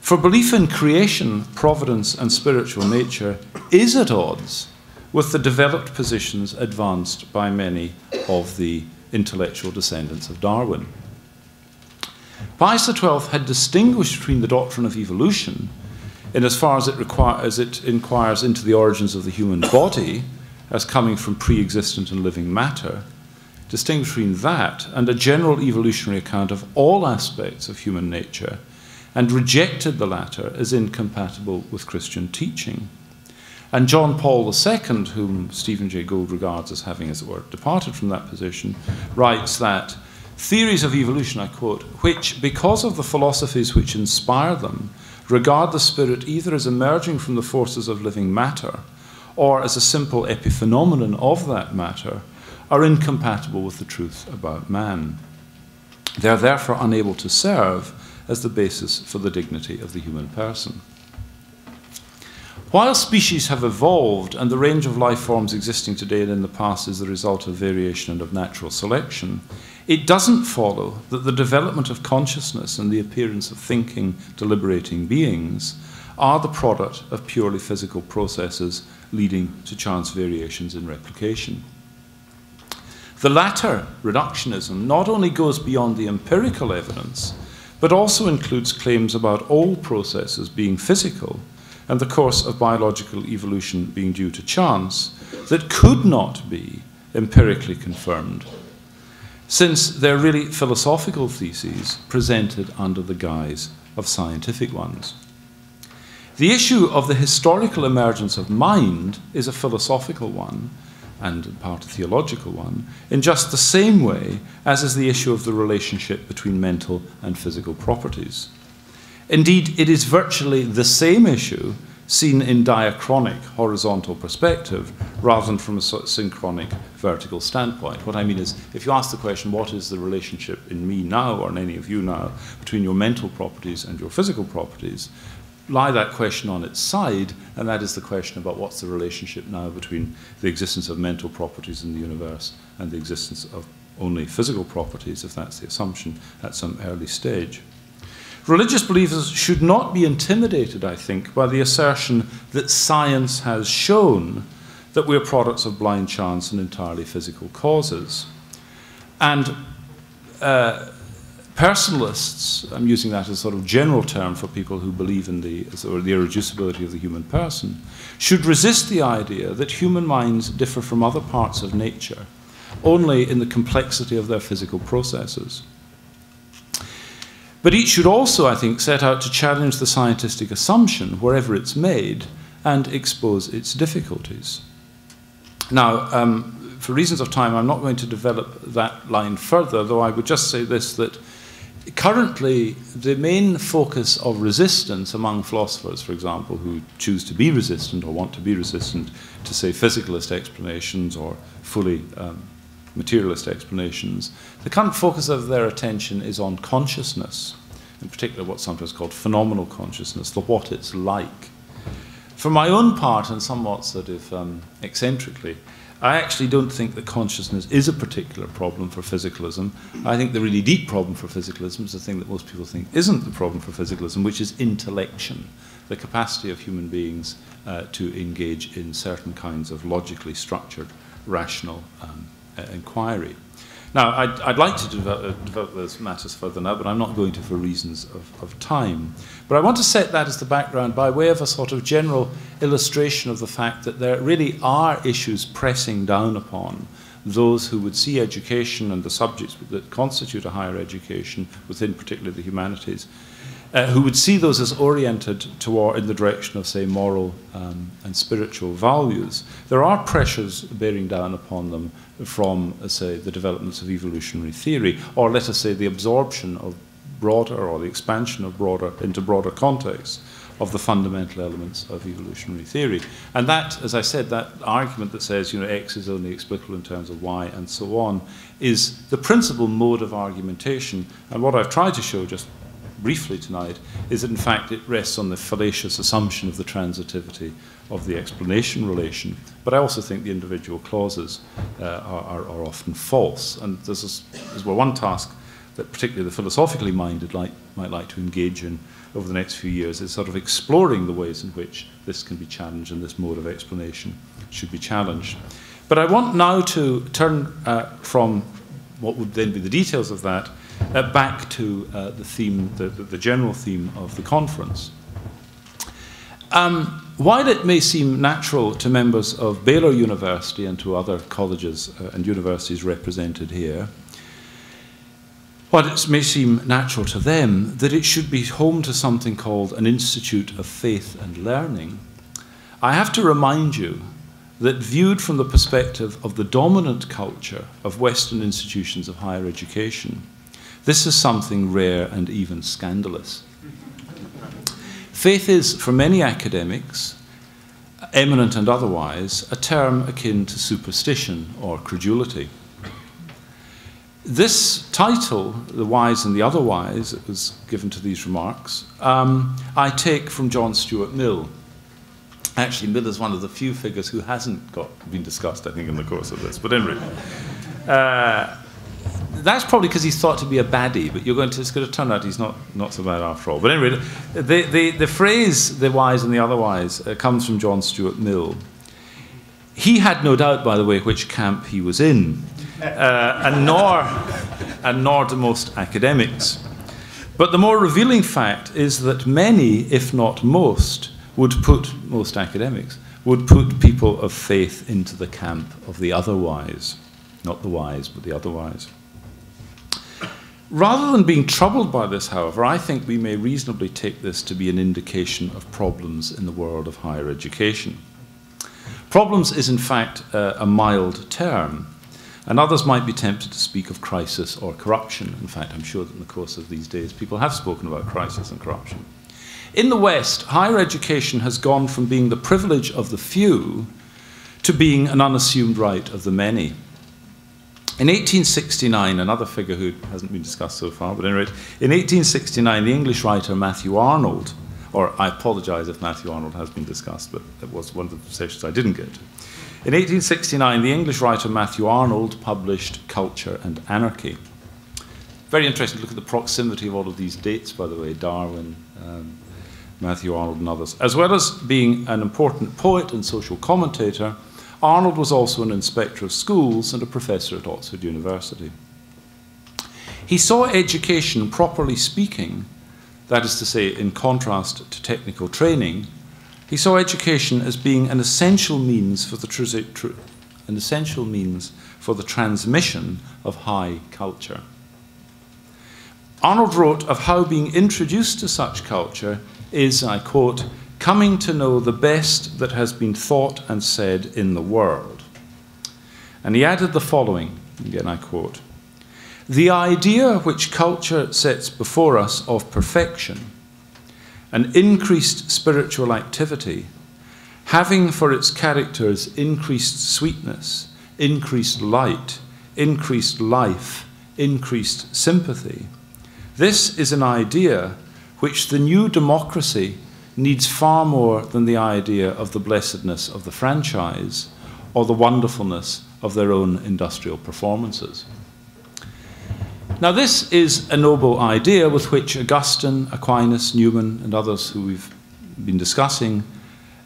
For belief in creation, providence, and spiritual nature is at odds with the developed positions advanced by many of the intellectual descendants of Darwin. Pius XII had distinguished between the doctrine of evolution, in as far as it, as it inquires into the origins of the human body as coming from pre existent and living matter, distinguished between that and a general evolutionary account of all aspects of human nature, and rejected the latter as incompatible with Christian teaching. And John Paul II, whom Stephen Jay Gould regards as having, as it were, departed from that position, writes that Theories of evolution, I quote, which, because of the philosophies which inspire them, regard the spirit either as emerging from the forces of living matter or as a simple epiphenomenon of that matter, are incompatible with the truth about man. They are therefore unable to serve as the basis for the dignity of the human person. While species have evolved and the range of life forms existing today and in the past is the result of variation and of natural selection, it doesn't follow that the development of consciousness and the appearance of thinking, deliberating beings are the product of purely physical processes leading to chance variations in replication. The latter, reductionism, not only goes beyond the empirical evidence, but also includes claims about all processes being physical and the course of biological evolution being due to chance that could not be empirically confirmed since they're really philosophical theses presented under the guise of scientific ones. The issue of the historical emergence of mind is a philosophical one, and in part a theological one, in just the same way as is the issue of the relationship between mental and physical properties. Indeed, it is virtually the same issue seen in diachronic horizontal perspective rather than from a sort of synchronic vertical standpoint. What I mean is, if you ask the question, what is the relationship in me now, or in any of you now, between your mental properties and your physical properties, lie that question on its side, and that is the question about what's the relationship now between the existence of mental properties in the universe and the existence of only physical properties, if that's the assumption, at some early stage. Religious believers should not be intimidated, I think, by the assertion that science has shown that we're products of blind chance and entirely physical causes. And uh, personalists, I'm using that as a sort of general term for people who believe in the, the irreducibility of the human person, should resist the idea that human minds differ from other parts of nature only in the complexity of their physical processes. But each should also, I think, set out to challenge the scientific assumption wherever it's made and expose its difficulties. Now, um, for reasons of time, I'm not going to develop that line further, though I would just say this that currently the main focus of resistance among philosophers, for example, who choose to be resistant or want to be resistant to, say, physicalist explanations or fully um, materialist explanations, the current focus of their attention is on consciousness, in particular what's sometimes called phenomenal consciousness, the what it's like. For my own part, and somewhat sort of um, eccentrically, I actually don't think that consciousness is a particular problem for physicalism. I think the really deep problem for physicalism is the thing that most people think isn't the problem for physicalism, which is intellection, the capacity of human beings uh, to engage in certain kinds of logically structured, rational um, uh, inquiry. Now, I'd, I'd like to develop, uh, develop, those matters further now, but I'm not going to for reasons of, of, time. But I want to set that as the background by way of a sort of general illustration of the fact that there really are issues pressing down upon those who would see education and the subjects that constitute a higher education, within particularly the humanities, uh, who would see those as oriented toward in the direction of, say, moral um, and spiritual values. There are pressures bearing down upon them from, uh, say, the developments of evolutionary theory, or let us say the absorption of broader or the expansion of broader into broader contexts of the fundamental elements of evolutionary theory. And that, as I said, that argument that says, you know, X is only explicable in terms of Y and so on, is the principal mode of argumentation. And what I've tried to show just briefly tonight is that in fact it rests on the fallacious assumption of the transitivity of the explanation relation. But I also think the individual clauses uh, are, are, often false. And this is, is well one task that particularly the philosophically minded like, might like to engage in over the next few years is sort of exploring the ways in which this can be challenged and this mode of explanation should be challenged. But I want now to turn uh, from what would then be the details of that uh, back to uh, the theme, the, the, general theme of the conference. Um, while it may seem natural to members of Baylor University and to other colleges uh, and universities represented here, while it may seem natural to them that it should be home to something called an Institute of Faith and Learning, I have to remind you that viewed from the perspective of the dominant culture of Western institutions of higher education, this is something rare and even scandalous. Faith is, for many academics, eminent and otherwise, a term akin to superstition or credulity. This title, The Wise and the Otherwise, that was given to these remarks, um, I take from John Stuart Mill. Actually, Mill is one of the few figures who hasn't got, been discussed, I think, in the course of this. But anyway, uh, that's probably because he's thought to be a baddie, but you're going to, it's going to turn out he's not, not so bad after all. But anyway, the, the, the phrase the wise and the otherwise uh, comes from John Stuart Mill. He had no doubt, by the way, which camp he was in, uh, and, nor, and nor do most academics. But the more revealing fact is that many, if not most, would put, most academics, would put people of faith into the camp of the otherwise. Not the wise, but the otherwise. Rather than being troubled by this, however, I think we may reasonably take this to be an indication of problems in the world of higher education. Problems is, in fact, uh, a mild term, and others might be tempted to speak of crisis or corruption. In fact, I'm sure that in the course of these days, people have spoken about crisis and corruption. In the West, higher education has gone from being the privilege of the few to being an unassumed right of the many. In 1869, another figure who hasn't been discussed so far, but anyway, in 1869, the English writer Matthew Arnold, or I apologize if Matthew Arnold has been discussed, but it was one of the sessions I didn't get to. In 1869, the English writer Matthew Arnold published Culture and Anarchy. Very interesting to look at the proximity of all of these dates, by the way Darwin, um, Matthew Arnold, and others. As well as being an important poet and social commentator, Arnold was also an inspector of schools and a professor at Oxford University. He saw education, properly speaking, that is to say, in contrast to technical training, he saw education as being an essential means for the, an essential means for the transmission of high culture. Arnold wrote of how being introduced to such culture is, I quote, coming to know the best that has been thought and said in the world. And he added the following, again I quote The idea which culture sets before us of perfection, an increased spiritual activity, having for its characters increased sweetness, increased light, increased life, increased sympathy. This is an idea which the new democracy needs far more than the idea of the blessedness of the franchise or the wonderfulness of their own industrial performances. Now, this is a noble idea with which Augustine, Aquinas, Newman, and others who we've been discussing,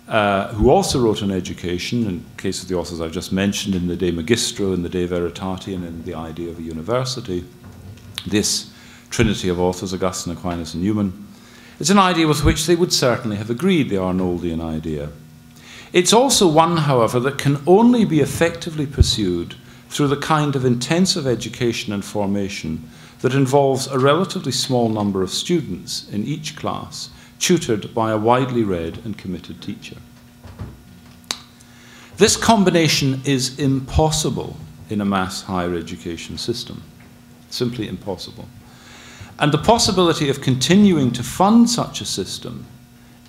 uh, who also wrote on education, in case of the authors I've just mentioned, in the De Magistro, in the De Veritate, and in the idea of a university, this trinity of authors, Augustine, Aquinas, and Newman, it's an idea with which they would certainly have agreed, the Arnoldian idea. It's also one, however, that can only be effectively pursued through the kind of intensive education and formation that involves a relatively small number of students in each class, tutored by a widely read and committed teacher. This combination is impossible in a mass higher education system. Simply impossible. And the possibility of continuing to fund such a system,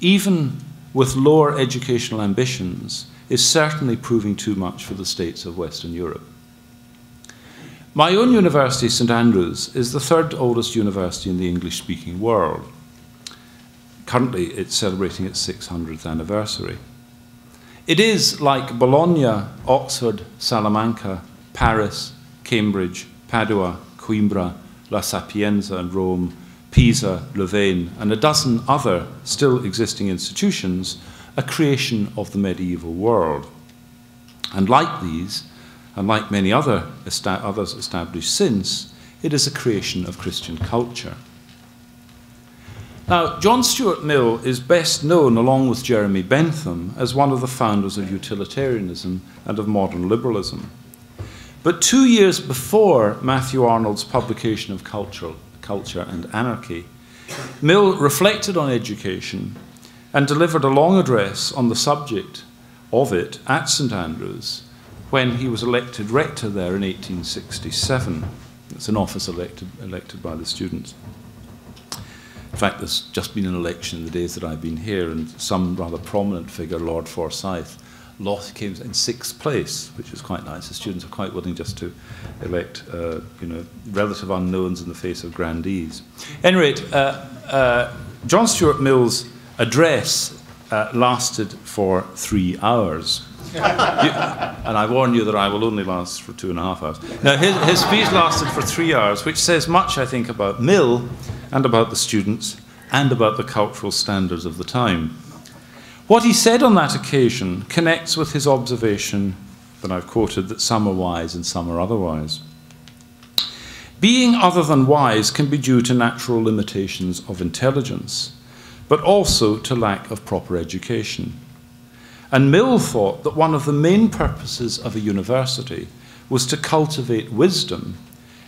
even with lower educational ambitions, is certainly proving too much for the states of Western Europe. My own university, St Andrews, is the third oldest university in the English speaking world. Currently, it's celebrating its 600th anniversary. It is like Bologna, Oxford, Salamanca, Paris, Cambridge, Padua, Coimbra, La Sapienza in Rome, Pisa, Louvain, and a dozen other still existing institutions, a creation of the medieval world. And like these, and like many other esta others established since, it is a creation of Christian culture. Now, John Stuart Mill is best known, along with Jeremy Bentham, as one of the founders of utilitarianism and of modern liberalism. But two years before Matthew Arnold's publication of Culture and Anarchy, Mill reflected on education and delivered a long address on the subject of it at St Andrews when he was elected rector there in 1867. It's an office elected, elected by the students. In fact, there's just been an election in the days that I've been here, and some rather prominent figure, Lord Forsyth, lost, came in sixth place, which is quite nice. The students are quite willing just to elect, uh, you know, relative unknowns in the face of grandees. At any rate, uh, uh, John Stuart Mill's address uh, lasted for three hours. you, and I warn you that I will only last for two and a half hours. Now, his, his speech lasted for three hours, which says much, I think, about Mill and about the students and about the cultural standards of the time. What he said on that occasion connects with his observation that I've quoted that some are wise and some are otherwise. Being other than wise can be due to natural limitations of intelligence, but also to lack of proper education. And Mill thought that one of the main purposes of a university was to cultivate wisdom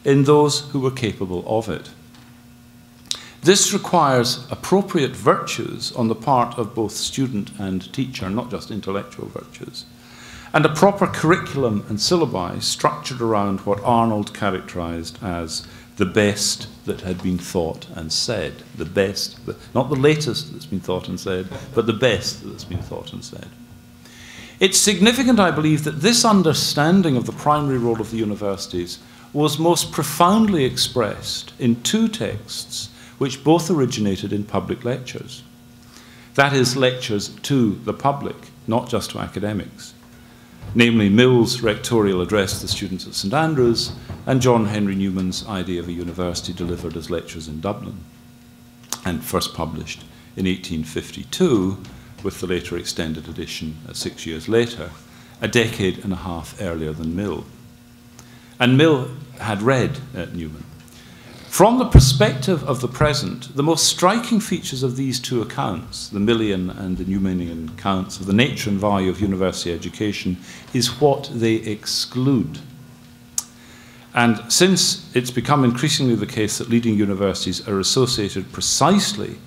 in those who were capable of it. This requires appropriate virtues on the part of both student and teacher, not just intellectual virtues, and a proper curriculum and syllabi structured around what Arnold characterized as the best that had been thought and said, the best, not the latest that's been thought and said, but the best that's been thought and said. It's significant, I believe, that this understanding of the primary role of the universities was most profoundly expressed in two texts which both originated in public lectures. That is, lectures to the public, not just to academics. Namely, Mill's rectorial address to the students at St Andrews and John Henry Newman's idea of a university delivered as lectures in Dublin, and first published in 1852 with the later extended edition uh, six years later, a decade and a half earlier than Mill. And Mill had read uh, Newman. From the perspective of the present, the most striking features of these two accounts, the Millian and the Newmanian accounts of the nature and value of university education, is what they exclude. And since it's become increasingly the case that leading universities are associated precisely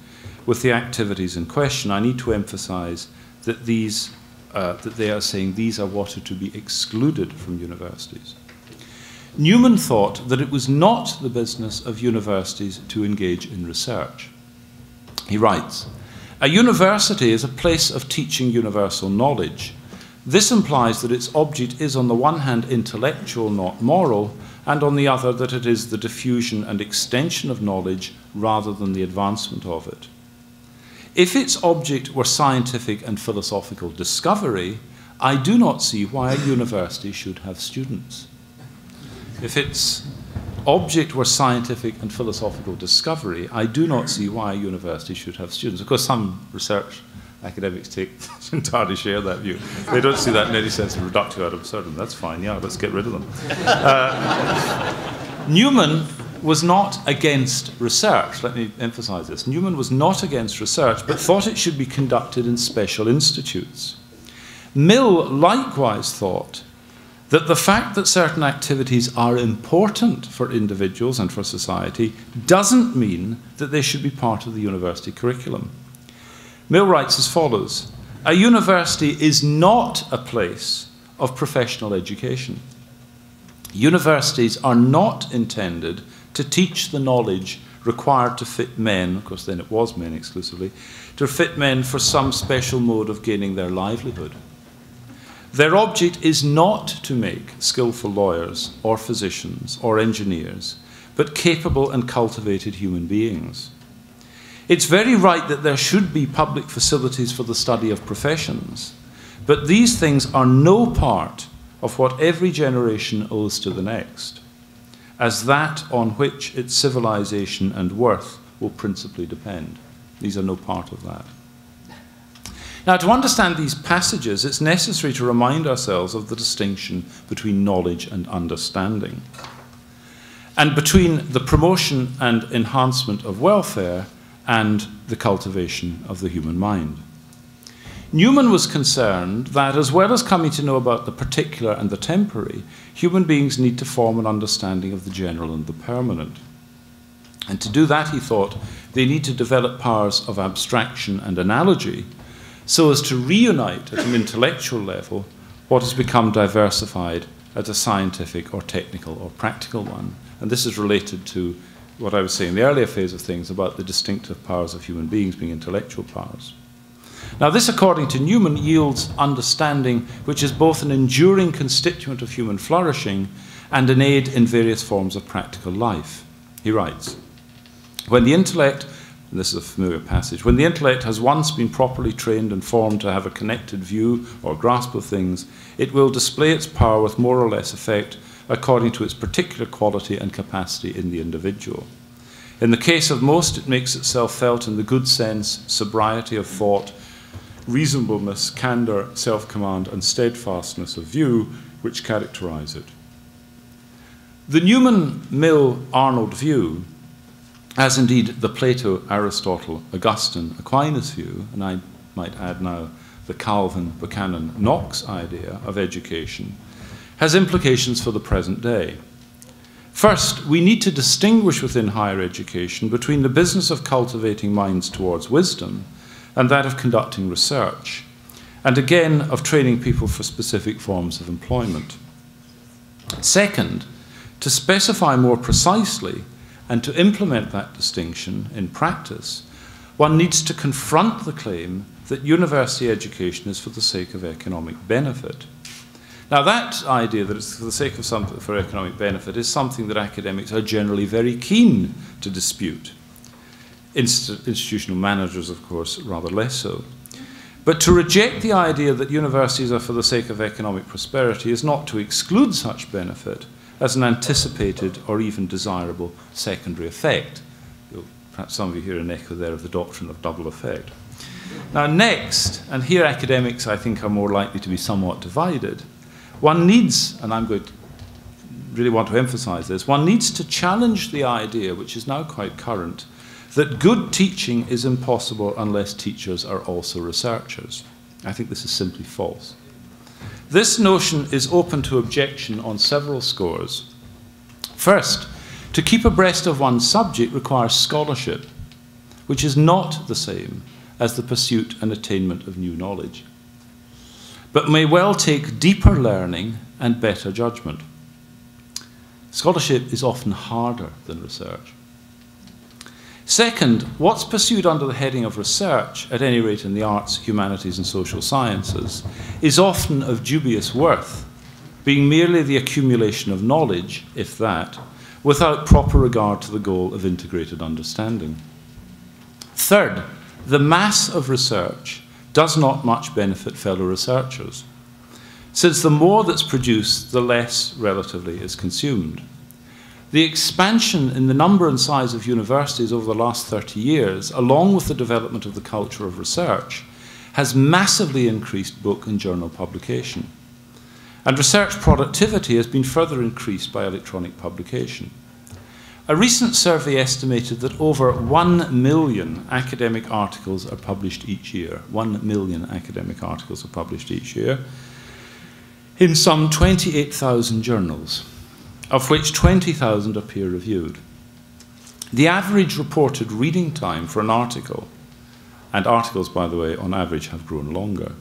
with the activities in question, I need to emphasize that, these, uh, that they are saying these are what are to be excluded from universities. Newman thought that it was not the business of universities to engage in research. He writes, A university is a place of teaching universal knowledge. This implies that its object is, on the one hand, intellectual, not moral, and on the other, that it is the diffusion and extension of knowledge rather than the advancement of it. If its object were scientific and philosophical discovery, I do not see why a university should have students. If its object were scientific and philosophical discovery, I do not see why a university should have students. Of course, some research academics take [LAUGHS] entirely share that view. They don't see that in any sense of reductio ad absurdum. That's fine, yeah, let's get rid of them. Uh, Newman was not against research. Let me emphasize this. Newman was not against research, but thought it should be conducted in special institutes. Mill likewise thought that the fact that certain activities are important for individuals and for society doesn't mean that they should be part of the university curriculum. Mill writes as follows A university is not a place of professional education. Universities are not intended to teach the knowledge required to fit men, of course, then it was men exclusively, to fit men for some special mode of gaining their livelihood. Their object is not to make skillful lawyers or physicians or engineers, but capable and cultivated human beings. It's very right that there should be public facilities for the study of professions, but these things are no part of what every generation owes to the next as that on which its civilization and worth will principally depend. These are no part of that. Now, to understand these passages, it's necessary to remind ourselves of the distinction between knowledge and understanding, and between the promotion and enhancement of welfare and the cultivation of the human mind. Newman was concerned that, as well as coming to know about the particular and the temporary, human beings need to form an understanding of the general and the permanent. And to do that, he thought, they need to develop powers of abstraction and analogy so as to reunite at an intellectual level what has become diversified at a scientific or technical or practical one. And this is related to what I was saying in the earlier phase of things about the distinctive powers of human beings being intellectual powers. Now, this, according to Newman, yields understanding which is both an enduring constituent of human flourishing and an aid in various forms of practical life. He writes When the intellect, this is a familiar passage, when the intellect has once been properly trained and formed to have a connected view or grasp of things, it will display its power with more or less effect according to its particular quality and capacity in the individual. In the case of most, it makes itself felt in the good sense, sobriety of thought, reasonableness, candour, self command, and steadfastness of view which characterize it. The Newman Mill Arnold view, as indeed the Plato, Aristotle, Augustine, Aquinas view, and I might add now the Calvin, Buchanan, Knox idea of education, has implications for the present day. First, we need to distinguish within higher education between the business of cultivating minds towards wisdom and that of conducting research, and again of training people for specific forms of employment. Second, to specify more precisely And to implement that distinction in practice, one needs to confront the claim that university education is for the sake of economic benefit. Now, that idea that it's for the sake of for economic benefit is something that academics are generally very keen to dispute. Inst institutional managers, of course, rather less so. But to reject the idea that universities are for the sake of economic prosperity is not to exclude such benefit as an anticipated or even desirable secondary effect. Perhaps some of you hear an echo there of the doctrine of double effect. Now, next, and here academics I think are more likely to be somewhat divided, one needs, and I'm going to really want to emphasize this, one needs to challenge the idea, which is now quite current, that good teaching is impossible unless teachers are also researchers. I think this is simply false. This notion is open to objection on several scores. First, to keep abreast of one's subject requires scholarship, which is not the same as the pursuit and attainment of new knowledge, but may well take deeper learning and better judgment. Scholarship is often harder than research. Second, what's pursued under the heading of research, at any rate in the arts, humanities, and social sciences, is often of dubious worth, being merely the accumulation of knowledge, if that, without proper regard to the goal of integrated understanding. Third, the mass of research does not much benefit fellow researchers, since the more that's produced, the less relatively is consumed. The expansion in the number and size of universities over the last 30 years, along with the development of the culture of research, has massively increased book and journal publication. And research productivity has been further increased by electronic publication. A recent survey estimated that over 1 million academic articles are published each year. 1 million academic articles are published each year in some 28,000 journals of which 20,000 are peer reviewed. The average reported reading time for an article, and articles, by the way, on average have grown longer,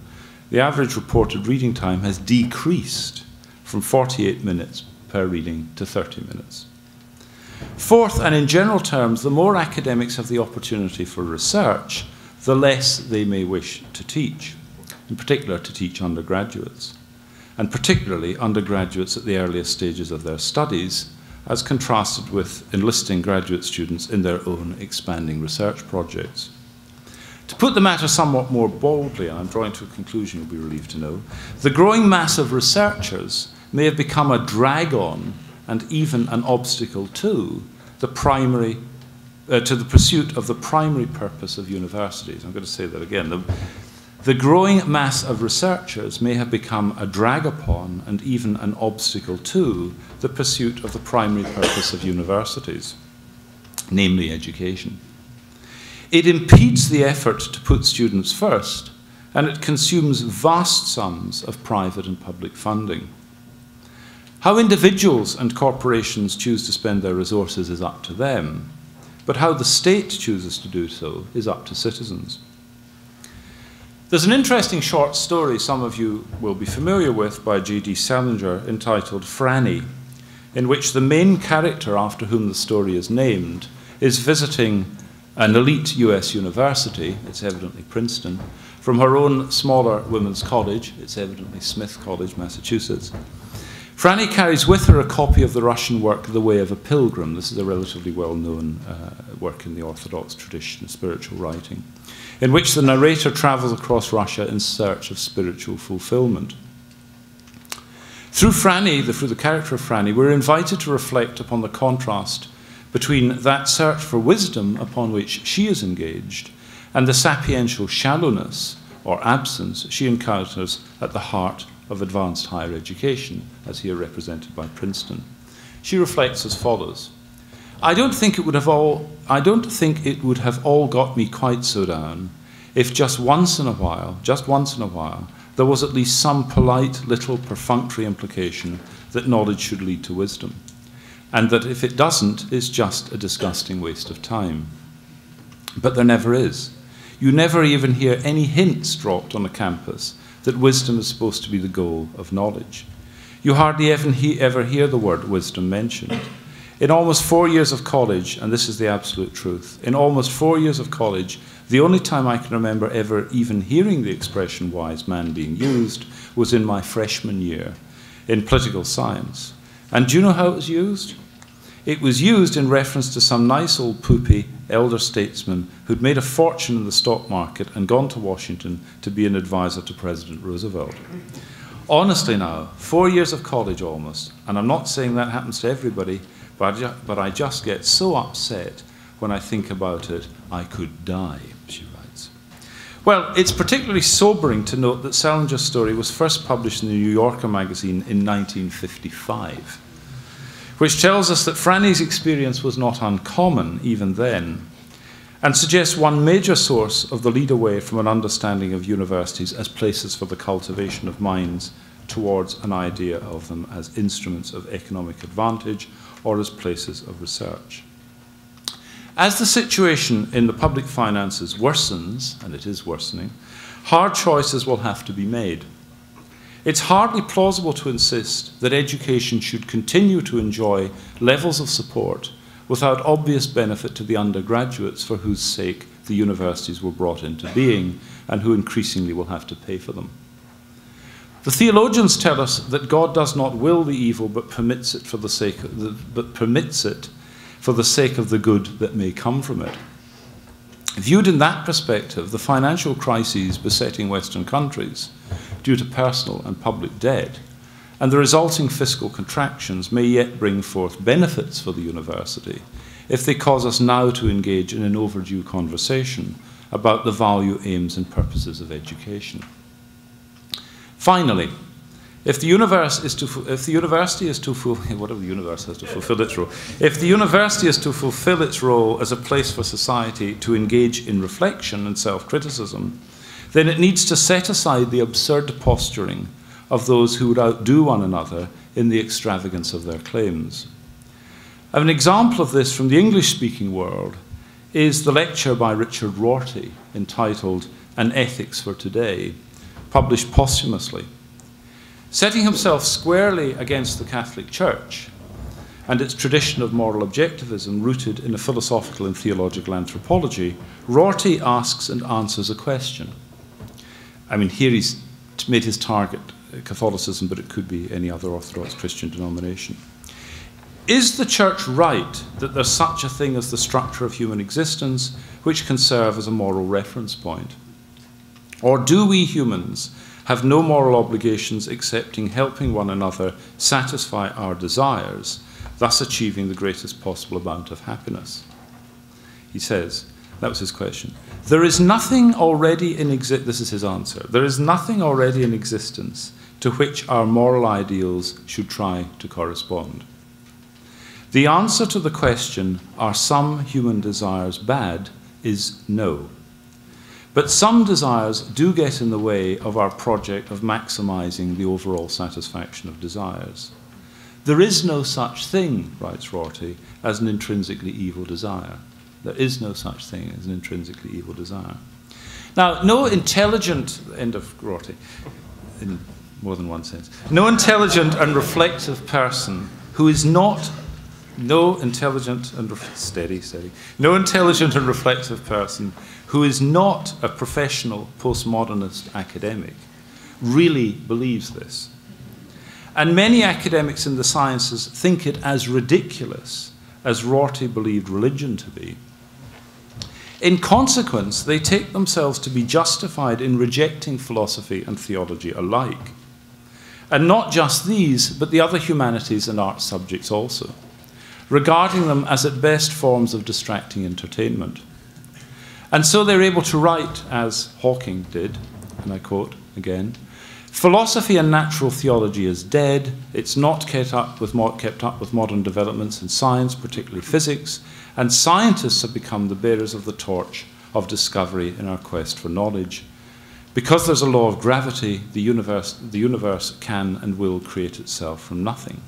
the average reported reading time has decreased from 48 minutes per reading to 30 minutes. Fourth, and in general terms, the more academics have the opportunity for research, the less they may wish to teach, in particular to teach undergraduates and particularly undergraduates at the earliest stages of their studies, as contrasted with enlisting graduate students in their own expanding research projects. To put the matter somewhat more boldly, and I'm drawing to a conclusion you'll be relieved to know, the growing mass of researchers may have become a drag on and even an obstacle to the primary uh, to the pursuit of the primary purpose of universities. I'm going to say that again. The, the growing mass of researchers may have become a drag upon and even an obstacle to the pursuit of the primary purpose of universities, namely education. It impedes the effort to put students first, and it consumes vast sums of private and public funding. How individuals and corporations choose to spend their resources is up to them, but how the state chooses to do so is up to citizens. There's an interesting short story some of you will be familiar with by J.D. Salinger entitled Franny, in which the main character after whom the story is named is visiting an elite US university, it's evidently Princeton, from her own smaller women's college, it's evidently Smith College, Massachusetts. Franny carries with her a copy of the Russian work The Way of a Pilgrim. This is a relatively well known uh, work in the Orthodox tradition of spiritual writing in which the narrator travels across Russia in search of spiritual fulfillment. Through Franny, the, through the character of Franny, we're invited to reflect upon the contrast between that search for wisdom upon which she is engaged and the sapiential shallowness or absence she encounters at the heart of advanced higher education, as here represented by Princeton. She reflects as follows. I don't think it would have all I don't think it would have all got me quite so down if just once in a while, just once in a while, there was at least some polite little perfunctory implication that knowledge should lead to wisdom, and that if it doesn't, it's just a disgusting waste of time. But there never is. You never even hear any hints dropped on a campus that wisdom is supposed to be the goal of knowledge. You hardly ever, he ever hear the word wisdom mentioned. In almost four years of college, and this is the absolute truth, in almost four years of college, the only time I can remember ever even hearing the expression wise man being used was in my freshman year in political science. And do you know how it was used? It was used in reference to some nice old poopy elder statesman who'd made a fortune in the stock market and gone to Washington to be an advisor to President Roosevelt. Honestly, now, four years of college almost, and I'm not saying that happens to everybody, but I, but I just get so upset when I think about it, I could die, she writes. Well, it's particularly sobering to note that Salinger's story was first published in the New Yorker magazine in 1955 which tells us that Franny's experience was not uncommon even then, and suggests one major source of the lead away from an understanding of universities as places for the cultivation of minds towards an idea of them as instruments of economic advantage or as places of research. As the situation in the public finances worsens, and it is worsening, hard choices will have to be made. It's hardly plausible to insist that education should continue to enjoy levels of support without obvious benefit to the undergraduates for whose sake the universities were brought into being and who increasingly will have to pay for them. The theologians tell us that God does not will the evil but permits it for the sake of the, but permits it for the sake of the good that may come from it. Viewed in that perspective, the financial crises besetting Western countries due to personal and public debt, and the resulting fiscal contractions may yet bring forth benefits for the university if they cause us now to engage in an overdue conversation about the value, aims, and purposes of education. Finally, if the, universe is to, if the university is to fulfill, [LAUGHS] whatever the universe has to fulfill its role, if the university is to fulfill its role as a place for society to engage in reflection and self criticism, then it needs to set aside the absurd posturing of those who would outdo one another in the extravagance of their claims. An example of this from the English speaking world is the lecture by Richard Rorty entitled An Ethics for Today, published posthumously. Setting himself squarely against the Catholic Church and its tradition of moral objectivism rooted in a philosophical and theological anthropology, Rorty asks and answers a question. I mean, here he's made his target uh, Catholicism, but it could be any other Orthodox Christian denomination. Is the church right that there's such a thing as the structure of human existence which can serve as a moral reference point? Or do we humans have no moral obligations excepting helping one another satisfy our desires, thus achieving the greatest possible amount of happiness? He says, that was his question. There is nothing already in existence, this is his answer, there is nothing already in existence to which our moral ideals should try to correspond. The answer to the question, are some human desires bad, is no. But some desires do get in the way of our project of maximizing the overall satisfaction of desires. There is no such thing, writes Rorty, as an intrinsically evil desire. There is no such thing as an intrinsically evil desire. Now, no intelligent, end of Rorty, in more than one sense, no intelligent and reflective person who is not, no intelligent and, steady, steady, no intelligent and reflective person who is not a professional postmodernist academic really believes this. And many academics in the sciences think it as ridiculous as Rorty believed religion to be. In consequence, they take themselves to be justified in rejecting philosophy and theology alike. And not just these, but the other humanities and art subjects also, regarding them as at best forms of distracting entertainment. And so they're able to write, as Hawking did, and I quote again Philosophy and natural theology is dead. It's not kept up, with, kept up with modern developments in science, particularly physics, and scientists have become the bearers of the torch of discovery in our quest for knowledge. Because there's a law of gravity, the universe, the universe can and will create itself from nothing.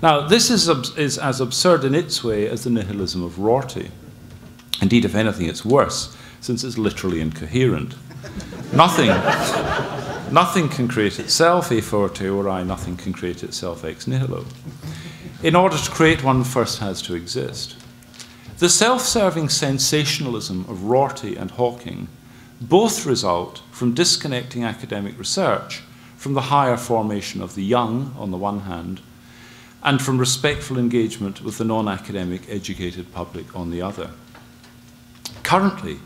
Now, this is, is as absurd in its way as the nihilism of Rorty. Indeed, if anything, it's worse, since it's literally incoherent. nothing, nothing can create itself, a fortiori, nothing can create itself ex nihilo. In order to create one, first has to exist. The self serving sensationalism of Rorty and Hawking both result from disconnecting academic research from the higher formation of the young, on the one hand, and from respectful engagement with the non academic educated public on the other. Currently,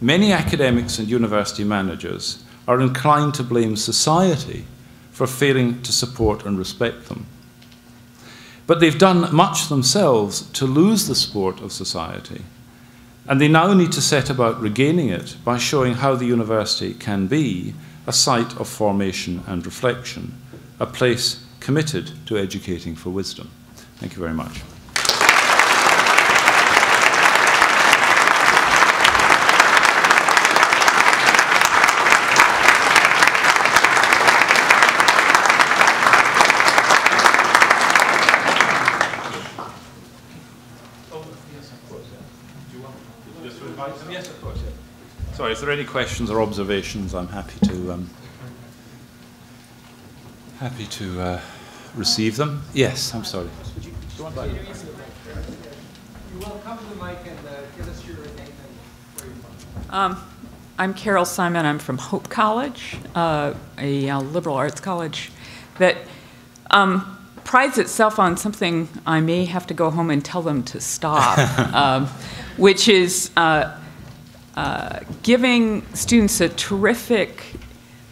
many academics and university managers are inclined to blame society for failing to support and respect them. But they've done much themselves to lose the support of society, and they now need to set about regaining it by showing how the university can be a site of formation and reflection, a place committed to educating for wisdom. Thank you very much. There are any questions or observations, I'm happy to um, happy to uh, receive them. Yes, I'm sorry. You, you you want to come to the mic and uh, give us your name and um, I'm Carol Simon. I'm from Hope College, uh, a uh, liberal arts college that um, prides itself on something I may have to go home and tell them to stop, [LAUGHS] um, which is uh, uh, giving students a terrific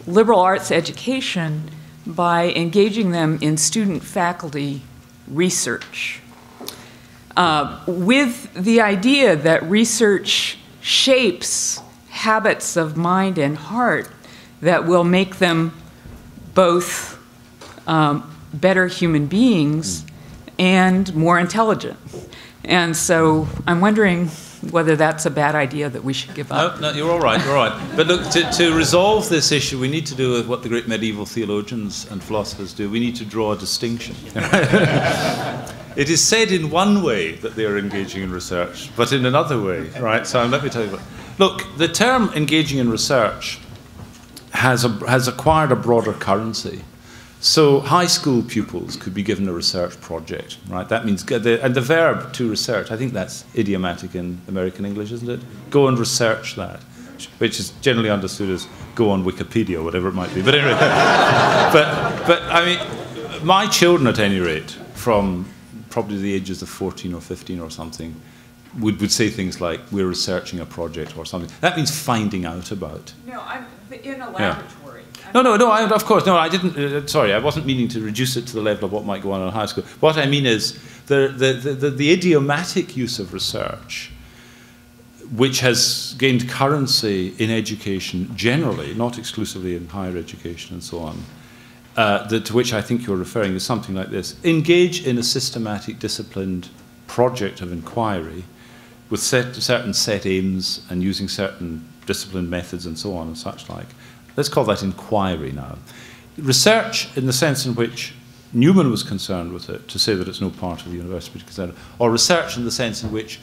liberal arts education by engaging them in student faculty research. Uh, with the idea that research shapes habits of mind and heart that will make them both um, better human beings and more intelligent. And so I'm wondering whether that's a bad idea that we should give up. No, no, you're all right, you're all right. But look, to, to resolve this issue, we need to do what the great medieval theologians and philosophers do. We need to draw a distinction. [LAUGHS] it is said in one way that they are engaging in research, but in another way, right? So let me tell you what. Look, the term engaging in research has, a, has acquired a broader currency. So high school pupils could be given a research project, right? That means, the, and the verb to research, I think that's idiomatic in American English, isn't it? Go and research that, which is generally understood as go on Wikipedia, or whatever it might be. But anyway, [LAUGHS] but, but I mean, my children at any rate, from probably the ages of 14 or 15 or something, would, would say things like, we're researching a project or something. That means finding out about. No, I'm in a laboratory. Yeah. No, no, no, I, of course, no, I didn't, uh, sorry, I wasn't meaning to reduce it to the level of what might go on in high school. What I mean is the, the, the, the idiomatic use of research, which has gained currency in education generally, not exclusively in higher education and so on, uh, the, to which I think you're referring is something like this. Engage in a systematic, disciplined project of inquiry with set, certain set aims and using certain disciplined methods and so on and such like. Let's call that inquiry now. Research, in the sense in which Newman was concerned with it, to say that it's no part of the university or research in the sense in which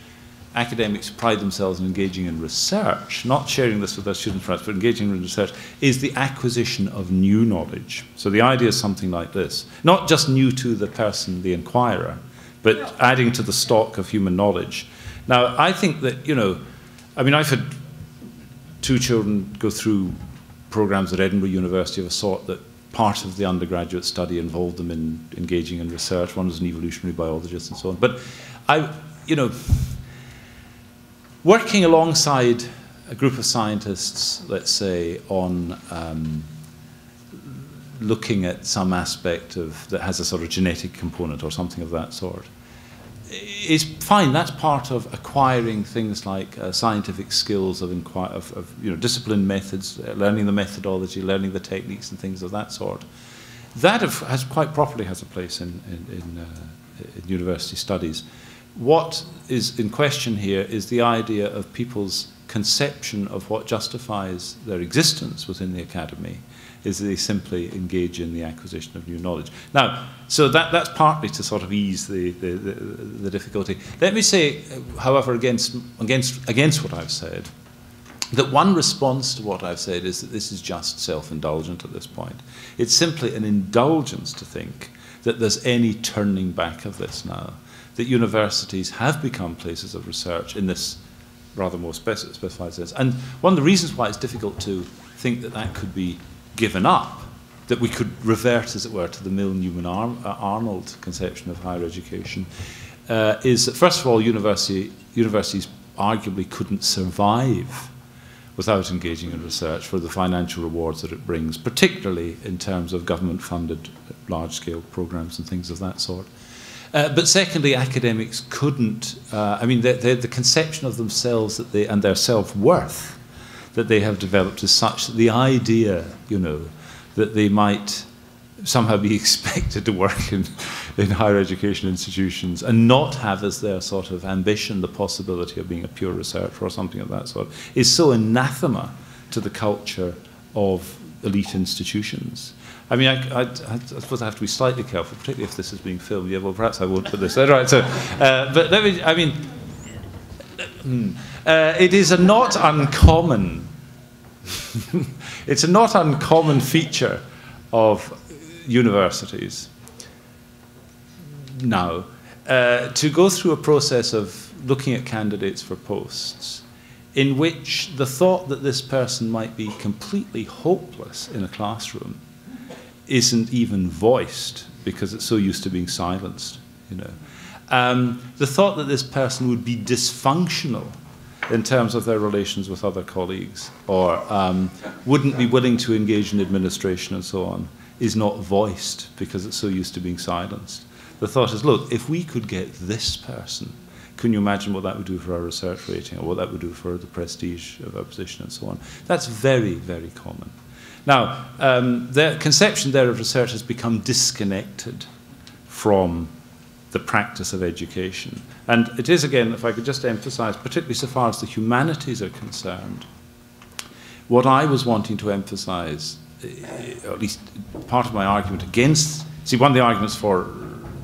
academics pride themselves in engaging in research, not sharing this with their students perhaps, but engaging in research, is the acquisition of new knowledge. So the idea is something like this not just new to the person, the inquirer, but adding to the stock of human knowledge. Now, I think that, you know, I mean, I've had two children go through programs at Edinburgh University of a sort that part of the undergraduate study involved them in engaging in research. One was an evolutionary biologist and so on. But I, you know, working alongside a group of scientists, let's say, on um, looking at some aspect of that has a sort of genetic component or something of that sort, is fine. That's part of acquiring things like uh, scientific skills of, of, of, you know, disciplined methods, uh, learning the methodology, learning the techniques and things of that sort. That have, has quite properly has a place in, in, in, uh, in university studies. What is in question here is the idea of people's conception of what justifies their existence within the academy is they simply engage in the acquisition of new knowledge. Now, so that, that's partly to sort of ease the, the, the, the difficulty. Let me say, however, against, against, against what I've said, that one response to what I've said is that this is just self indulgent at this point. It's simply an indulgence to think that there's any turning back of this now. That universities have become places of research in this rather more speci- specified sense. And one of the reasons why it's difficult to think that that could be given up, that we could revert, as it were, to the Mill Newman uh, Arnold conception of higher education, uh, is that, first of all, university, universities arguably couldn't survive without engaging in research for the financial rewards that it brings, particularly in terms of government funded large scale programs and things of that sort. Uh, but secondly, academics couldn't, uh, I mean, the conception of themselves that they, and their self worth that they have developed is such that the idea, you know, that they might somehow be [LAUGHS] expected to work in, in higher education institutions and not have as their sort of ambition the possibility of being a pure researcher or something of that sort is so anathema to the culture of elite institutions. I mean, I, I, I, suppose I have to be slightly careful, particularly if this is being filmed. Yeah, well, perhaps I won't put this. All right, so, uh, but let me, I mean, hmm, uh, it is a not uncommon, [LAUGHS] it's a not uncommon feature of universities now uh, to go through a process of looking at candidates for posts in which the thought that this person might be completely hopeless in a classroom isn't even voiced because it's so used to being silenced. You know, um, the thought that this person would be dysfunctional in terms of their relations with other colleagues or um, wouldn't be willing to engage in administration and so on is not voiced because it's so used to being silenced. The thought is, look, if we could get this person, can you imagine what that would do for our research rating or what that would do for the prestige of our position and so on? That's very, very common. Now, um, the conception there of research has become disconnected from the practice of education. And it is, again, if I could just emphasize, particularly so far as the humanities are concerned, what I was wanting to emphasize, eh, or at least part of my argument against, see, one of the arguments for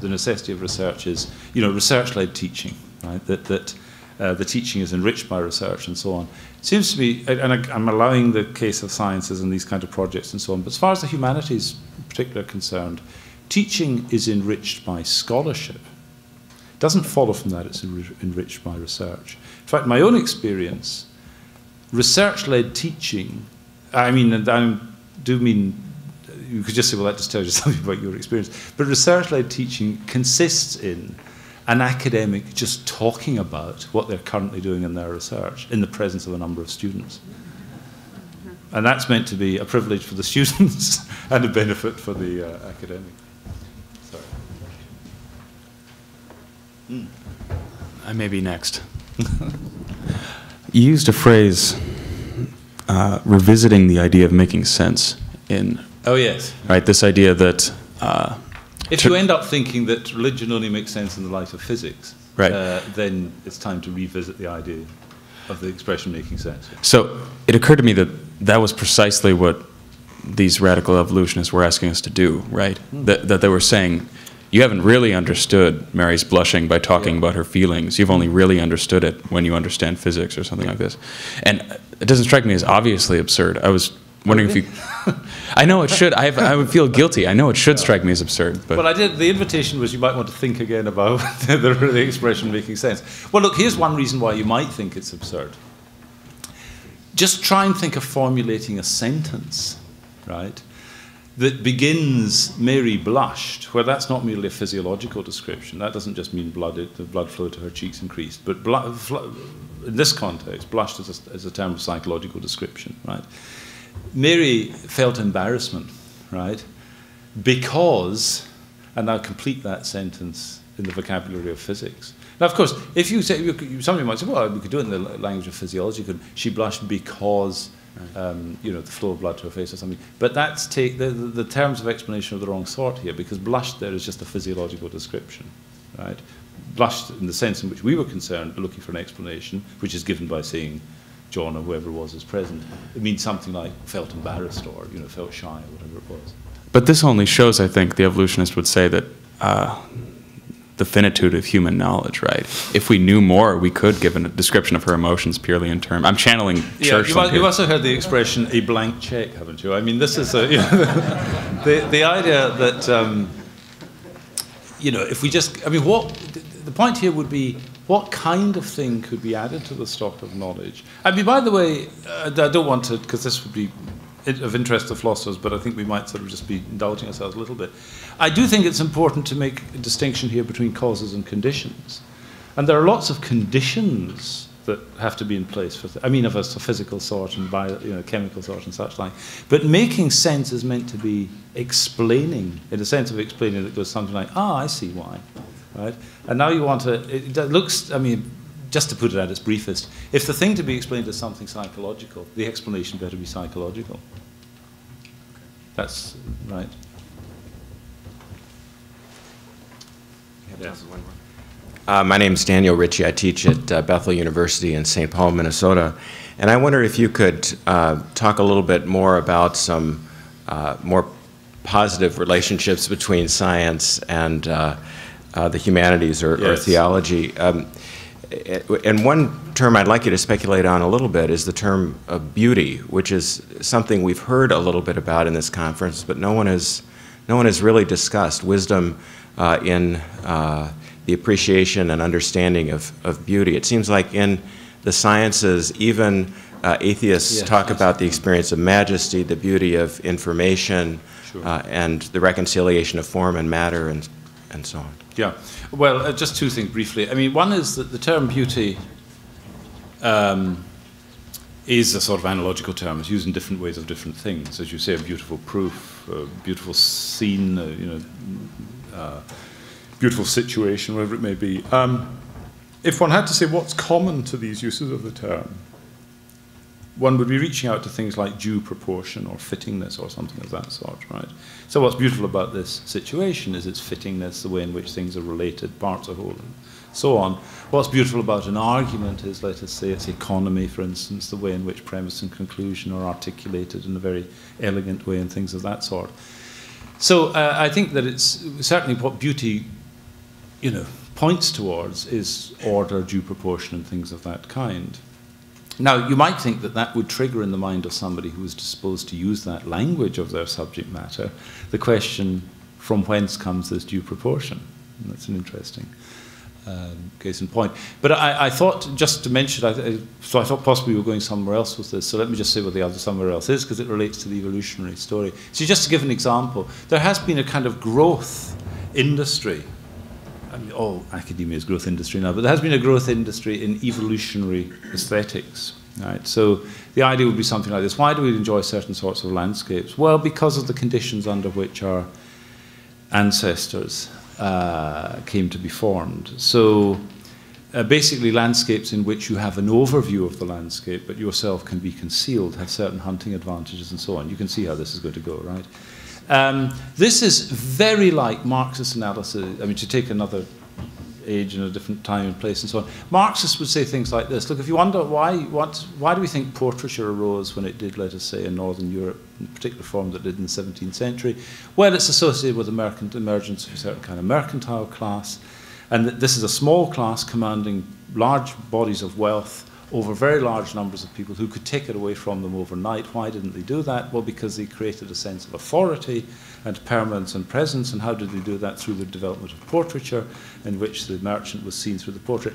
the necessity of research is, you know, research-led teaching, right? That, that uh, the teaching is enriched by research and so on. It seems to be, and I'm allowing the case of sciences and these kind of projects and so on, but as far as the humanities in particular are concerned, teaching is enriched by scholarship. It doesn't follow from that it's enriched by research. In fact, my own experience, research-led teaching, I mean, I do mean, you could just say, well, that just tells you [LAUGHS] something about your experience, but research-led teaching consists in an academic just talking about what they're currently doing in their research in the presence of a number of students. And that's meant to be a privilege for the [LAUGHS] students and a benefit for the uh, academic. Sorry. Mm. I may be next. [LAUGHS] you used a phrase, uh, revisiting the idea of making sense in. Oh, yes. Right, this idea that uh, if you end up thinking that religion only makes sense in the light of physics, right. uh, then it's time to revisit the idea of the expression making sense. So it occurred to me that that was precisely what these radical evolutionists were asking us to do, right? Mm. That, that they were saying, you haven't really understood Mary's blushing by talking yeah. about her feelings. You've only really understood it when you understand physics or something like this. And it doesn't strike me as obviously absurd. I was wondering if you. [LAUGHS] I know it should. I, have, I would feel guilty. I know it should strike me as absurd. But well, I did. The invitation was you might want to think again about [LAUGHS] the, the expression making sense. Well, look, here's one reason why you might think it's absurd. Just try and think of formulating a sentence, right, that begins Mary blushed, where that's not merely a physiological description. That doesn't just mean blood, it, the blood flow to her cheeks increased. But blood, in this context, blushed is a, is a term of psychological description, right? Mary felt embarrassment, right? Because, and I'll complete that sentence in the vocabulary of physics. Now, of course, if you say, somebody might say, well, we could do it in the language of physiology. Could she blushed because, um, you know, the flow of blood to her face or something? But that's take the, the, the terms of explanation of the wrong sort here, because blushed there is just a physiological description, right? Blushed in the sense in which we were concerned, looking for an explanation, which is given by saying John or whoever was is present. It means something like felt embarrassed or you know felt shy or whatever it was. But this only shows, I think, the evolutionist would say that uh, the finitude of human knowledge, right? If we knew more, we could give a description of her emotions purely in terms. I'm channeling yeah, Church. Yeah, you've also heard the expression "a blank check," haven't you? I mean, this is a, you know, [LAUGHS] the the idea that. Um, you know, if we just, I mean, what, the point here would be what kind of thing could be added to the stock of knowledge? I mean, by the way, uh, I don't want to, because this would be of interest to philosophers, but I think we might sort of just be indulging ourselves a little bit. I do think it's important to make a distinction here between causes and conditions. And there are lots of conditions that have to be in place for, I mean, of a physical sort and bio, you know, chemical sort and such like. But making sense is meant to be explaining, in a sense of explaining that goes something like, ah, I see why, right? And now you want to, it, it looks, I mean, just to put it at its briefest, if the thing to be explained is something psychological, the explanation better be psychological. That's right. Yes. Uh, my name is Daniel Ritchie. I teach at uh, Bethel University in St. Paul, Minnesota. And I wonder if you could uh, talk a little bit more about some uh, more positive relationships between science and uh, uh, the humanities or, or theology. Um, and one term I'd like you to speculate on a little bit is the term of beauty, which is something we've heard a little bit about in this conference, but no one has, no one has really discussed wisdom uh, in uh, the appreciation and understanding of, of beauty. It seems like in the sciences, even uh, atheists Yes, talk yes. about the experience of majesty, the beauty of information, Sure. uh, and the reconciliation of form and matter, and, and so on. Yeah. Well, uh, just two things briefly. I mean, one is that the term beauty um, is a sort of analogical term. It's used in different ways of different things. As you say, a beautiful proof, a beautiful scene, uh, you know, uh, beautiful situation, whatever it may be. Um, if one had to say what's common to these uses of the term, one would be reaching out to things like due proportion or fittingness or something of that sort, right? So what's beautiful about this situation is its fittingness, the way in which things are related, parts are whole, and so on. What's beautiful about an argument is, let us say, its economy, for instance, the way in which premise and conclusion are articulated in a very elegant way and things of that sort. So uh, I think that it's certainly what beauty, you know, points towards is order, due proportion, and things of that kind. Now, you might think that that would trigger in the mind of somebody who is disposed to use that language of their subject matter the question from whence comes this due proportion? And that's an interesting um, case in point. But I, I thought, just to mention, I, so I thought possibly we were going somewhere else with this, so let me just say what the other somewhere else is, because it relates to the evolutionary story. So, just to give an example, there has been a kind of growth industry mean, all academia is growth industry now, but there has been a growth industry in evolutionary aesthetics. Right? So the idea would be something like this Why do we enjoy certain sorts of landscapes? Well, because of the conditions under which our ancestors uh, came to be formed. So uh, basically, landscapes in which you have an overview of the landscape, but yourself can be concealed, have certain hunting advantages, and so on. You can see how this is going to go, right? Um, this is very like Marxist analysis. I mean, to take another age and a different time and place and so on. Marxists would say things like this. Look, if you wonder why, what, why do we think portraiture arose when it did, let us say, in Northern Europe, in the particular form that it did in the 17th century? Well, it's associated with the emergence of a certain kind of mercantile class. And this is a small class commanding large bodies of wealth over very large numbers of people who could take it away from them overnight. Why didn't they do that? Well, because they created a sense of authority and permanence and presence. And how did they do that? Through the development of portraiture, in which the merchant was seen through the portrait.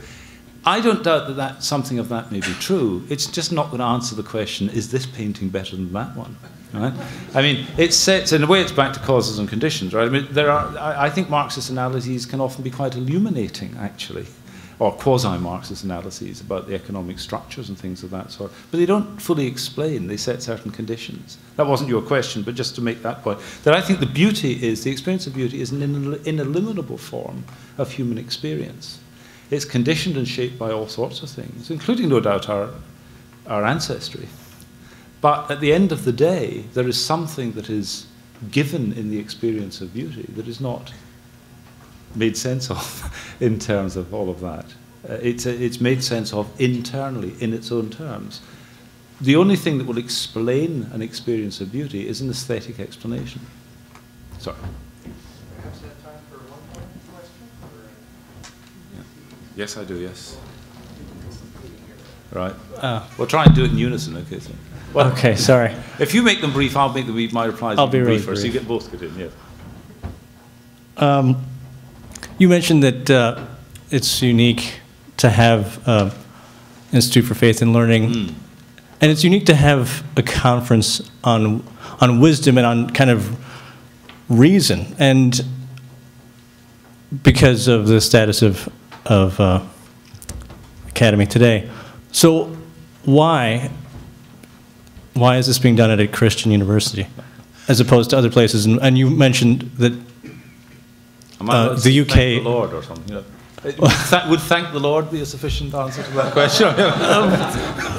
I don't doubt that, that something of that may be true. It's just not going to answer the question: Is this painting better than that one? Right? I mean, it sets in a way it's back to causes and conditions, right? I mean, there are. I, I think Marxist analyses can often be quite illuminating, actually or quasi-Marxist analyses about the economic structures and things of that sort. But they don't fully explain. They set certain conditions. That wasn't your question, but just to make that point, that I think the beauty is, the experience of beauty is an ineliminable form of human experience. It's conditioned and shaped by all sorts of things, including, no doubt, our, our ancestry. But at the end of the day, there is something that is given in the experience of beauty that is not made sense of [LAUGHS] in terms of all of that. Uh, it's, it's made sense of internally in its own terms. The only thing that will explain an experience of beauty is an aesthetic explanation. Sorry. Perhaps have time for one more question? Yes, I do, yes. Right. we'll try and do it in unison, okay? So. Well, Okay, sorry. If you make them brief, I'll make them brief. My replies I'll will be really briefer, so you get both good in, yes. Um, You mentioned that uh, it's unique to have uh, Institute for Faith and Learning, and it's unique to have a conference on on wisdom and on kind of reason, and because of the status of of uh, Academy today. So, why why is this being done at a Christian university as opposed to other places? And, and you mentioned that Uh, the UK the Lord or something. Would tha- would thank the Lord be a sufficient answer to that question? [LAUGHS]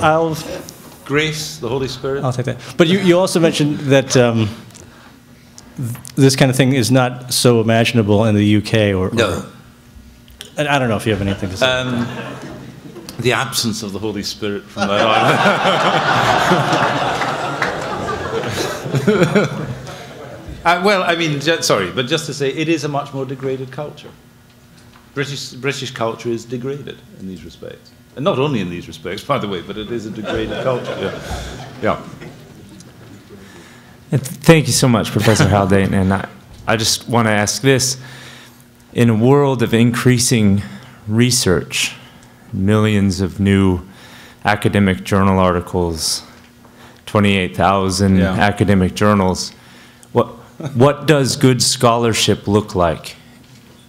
I'll [LAUGHS] Grace, the Holy Spirit. I'll take that. But you, you also mentioned that um, th- this kind of thing is not so imaginable in the UK or. No. And I don't know if you have anything to say. Um, the absence of the Holy Spirit from that [LAUGHS] island. Uh, well, I mean, sorry, but just to say, it is a much more degraded culture. British, British culture is degraded in these respects. And not only in these respects, by the way, but it is a degraded culture. Yeah. yeah. Thank you so much, Professor Haldane. And I, I just want to ask this. In a world of increasing research, millions of new academic journal articles, 28,000 Yeah. academic journals, what, what does good scholarship look like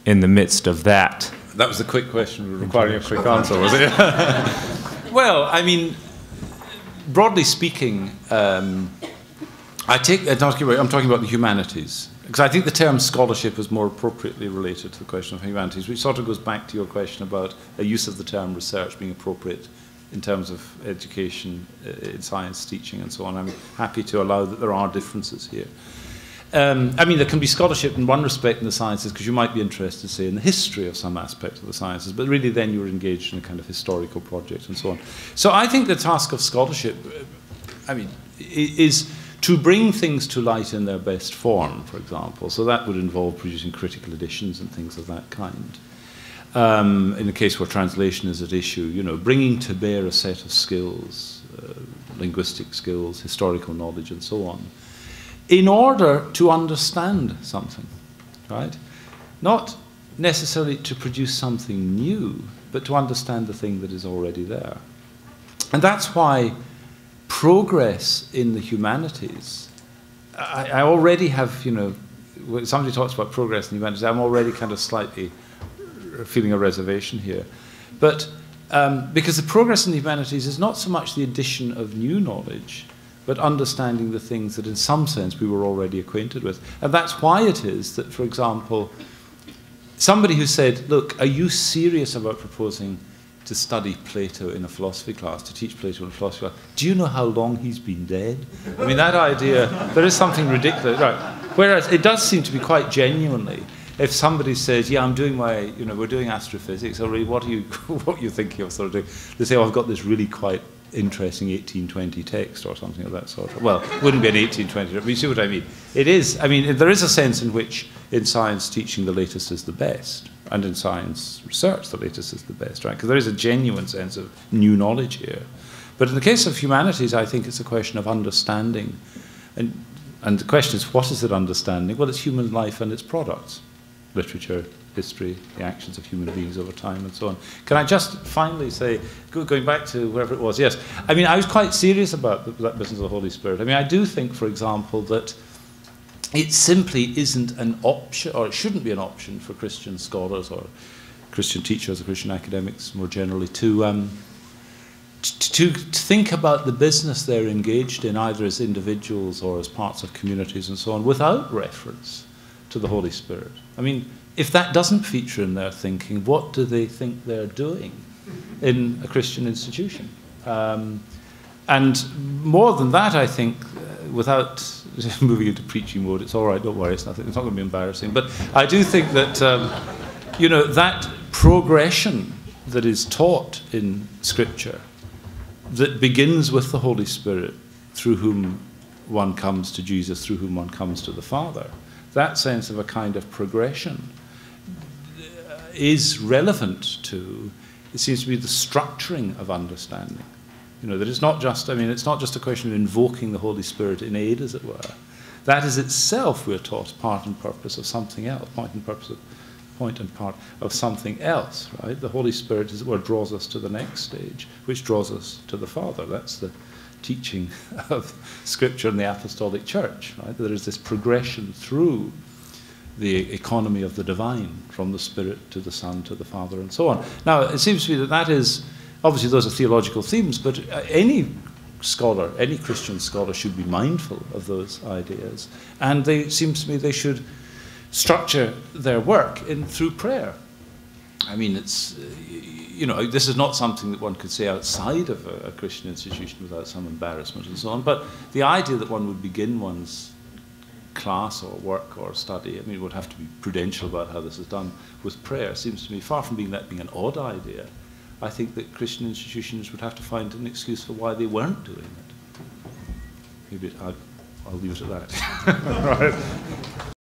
in the midst of that? That was the quick question requiring a quick answer, was it? [LAUGHS] well, I mean, broadly speaking, um, I take, I'm talking about, I'm talking about the humanities, because I think the term scholarship is more appropriately related to the question of humanities, which sort of goes back to your question about a use of the term research being appropriate in terms of education, uh, in science teaching, and so on. I'm happy to allow that there are differences here. Um, I mean, there can be scholarship in one respect in the sciences because you might be interested, say, in the history of some aspect of the sciences, but really then you're engaged in a kind of historical project and so on. So I think the task of scholarship, uh, I mean, is to bring things to light in their best form, for example. So that would involve producing critical editions and things of that kind. Um, in a case where translation is at issue, you know, bringing to bear a set of skills, uh, linguistic skills, historical knowledge, and so on in order to understand something, right? Not necessarily to produce something new, but to understand the thing that is already there. And that's why progress in the humanities, I, I already have, you know, somebody talks about progress in the humanities, I'm already kind of slightly feeling a reservation here. But um, because the progress in the humanities is not so much the addition of new knowledge, but understanding the things that in some sense we were already acquainted with. And that's why it is that, for example, somebody who said, Look, are you serious about proposing to study Plato in a philosophy class, to teach Plato in a philosophy class? Do you know how long he's been dead? I mean, that idea, there is something ridiculous. Right. Whereas it does seem to be quite genuinely. If somebody says, "Yeah, I'm doing my, you know, we're doing astrophysics," or what are you, [LAUGHS] what are you thinking of sort of doing? They say, "Oh, I've got this really quite interesting 1820 text or something of that sort. Well, it wouldn't be an 1820, but you see what I mean. It is, I mean, there is a sense in which in science teaching the latest is the best, and in science research the latest is the best, right? Because there is a genuine sense of new knowledge here. But in the case of humanities, I think it's a question of understanding. And, and the question is, what is it understanding? Well, it's human life and its products literature, history, the actions of human beings over time, and so on. Can I just finally say, go, going back to wherever it was, yes, I mean, I was quite serious about the, that business of the Holy Spirit. I mean, I do think, for example, that it simply isn't an option, or it shouldn't be an option for Christian scholars or Christian teachers or Christian academics more generally to. Um, to, to think about the business they're engaged in, either as individuals or as parts of communities and so on, without reference to the Holy Spirit. I mean, if that doesn't feature in their thinking, what do they think they're doing in a Christian institution? Um, and more than that, I think, uh, without [LAUGHS] moving into preaching mode, it's all right, don't worry, it's, nothing, it's not going to be embarrassing. But I do think that, um, you know, that progression that is taught in Scripture, that begins with the Holy Spirit, through whom one comes to Jesus, through whom one comes to the Father, that sense of a kind of progression is relevant to, it seems to be the structuring of understanding. You know, that it's not just, I mean, it's not just a question of invoking the Holy Spirit in aid, as it were. That is itself, we're taught, part and purpose of something else, point and purpose of point and part of something else, right? The Holy Spirit is what draws us to the next stage, which draws us to the Father. That's the teaching [LAUGHS] of Scripture in the Apostolic Church, right? There is this progression through the economy of the divine, from the Spirit to the Son to the Father, and so on. Now, it seems to me that that is obviously those are theological themes, but uh, any scholar, any Christian scholar, should be mindful of those ideas, and they it seems to me they should structure their work in through prayer. I mean, it's uh, you know this is not something that one could say outside of a, a Christian institution without some embarrassment and so on. But the idea that one would begin one's class or work or study, I mean, we'd have to be prudential about how this is done with prayer. Seems to me far from being that being an odd idea. I think that Christian institutions would have to find an excuse for why they weren't doing it. Maybe I, I'll leave it at that. [LAUGHS] right.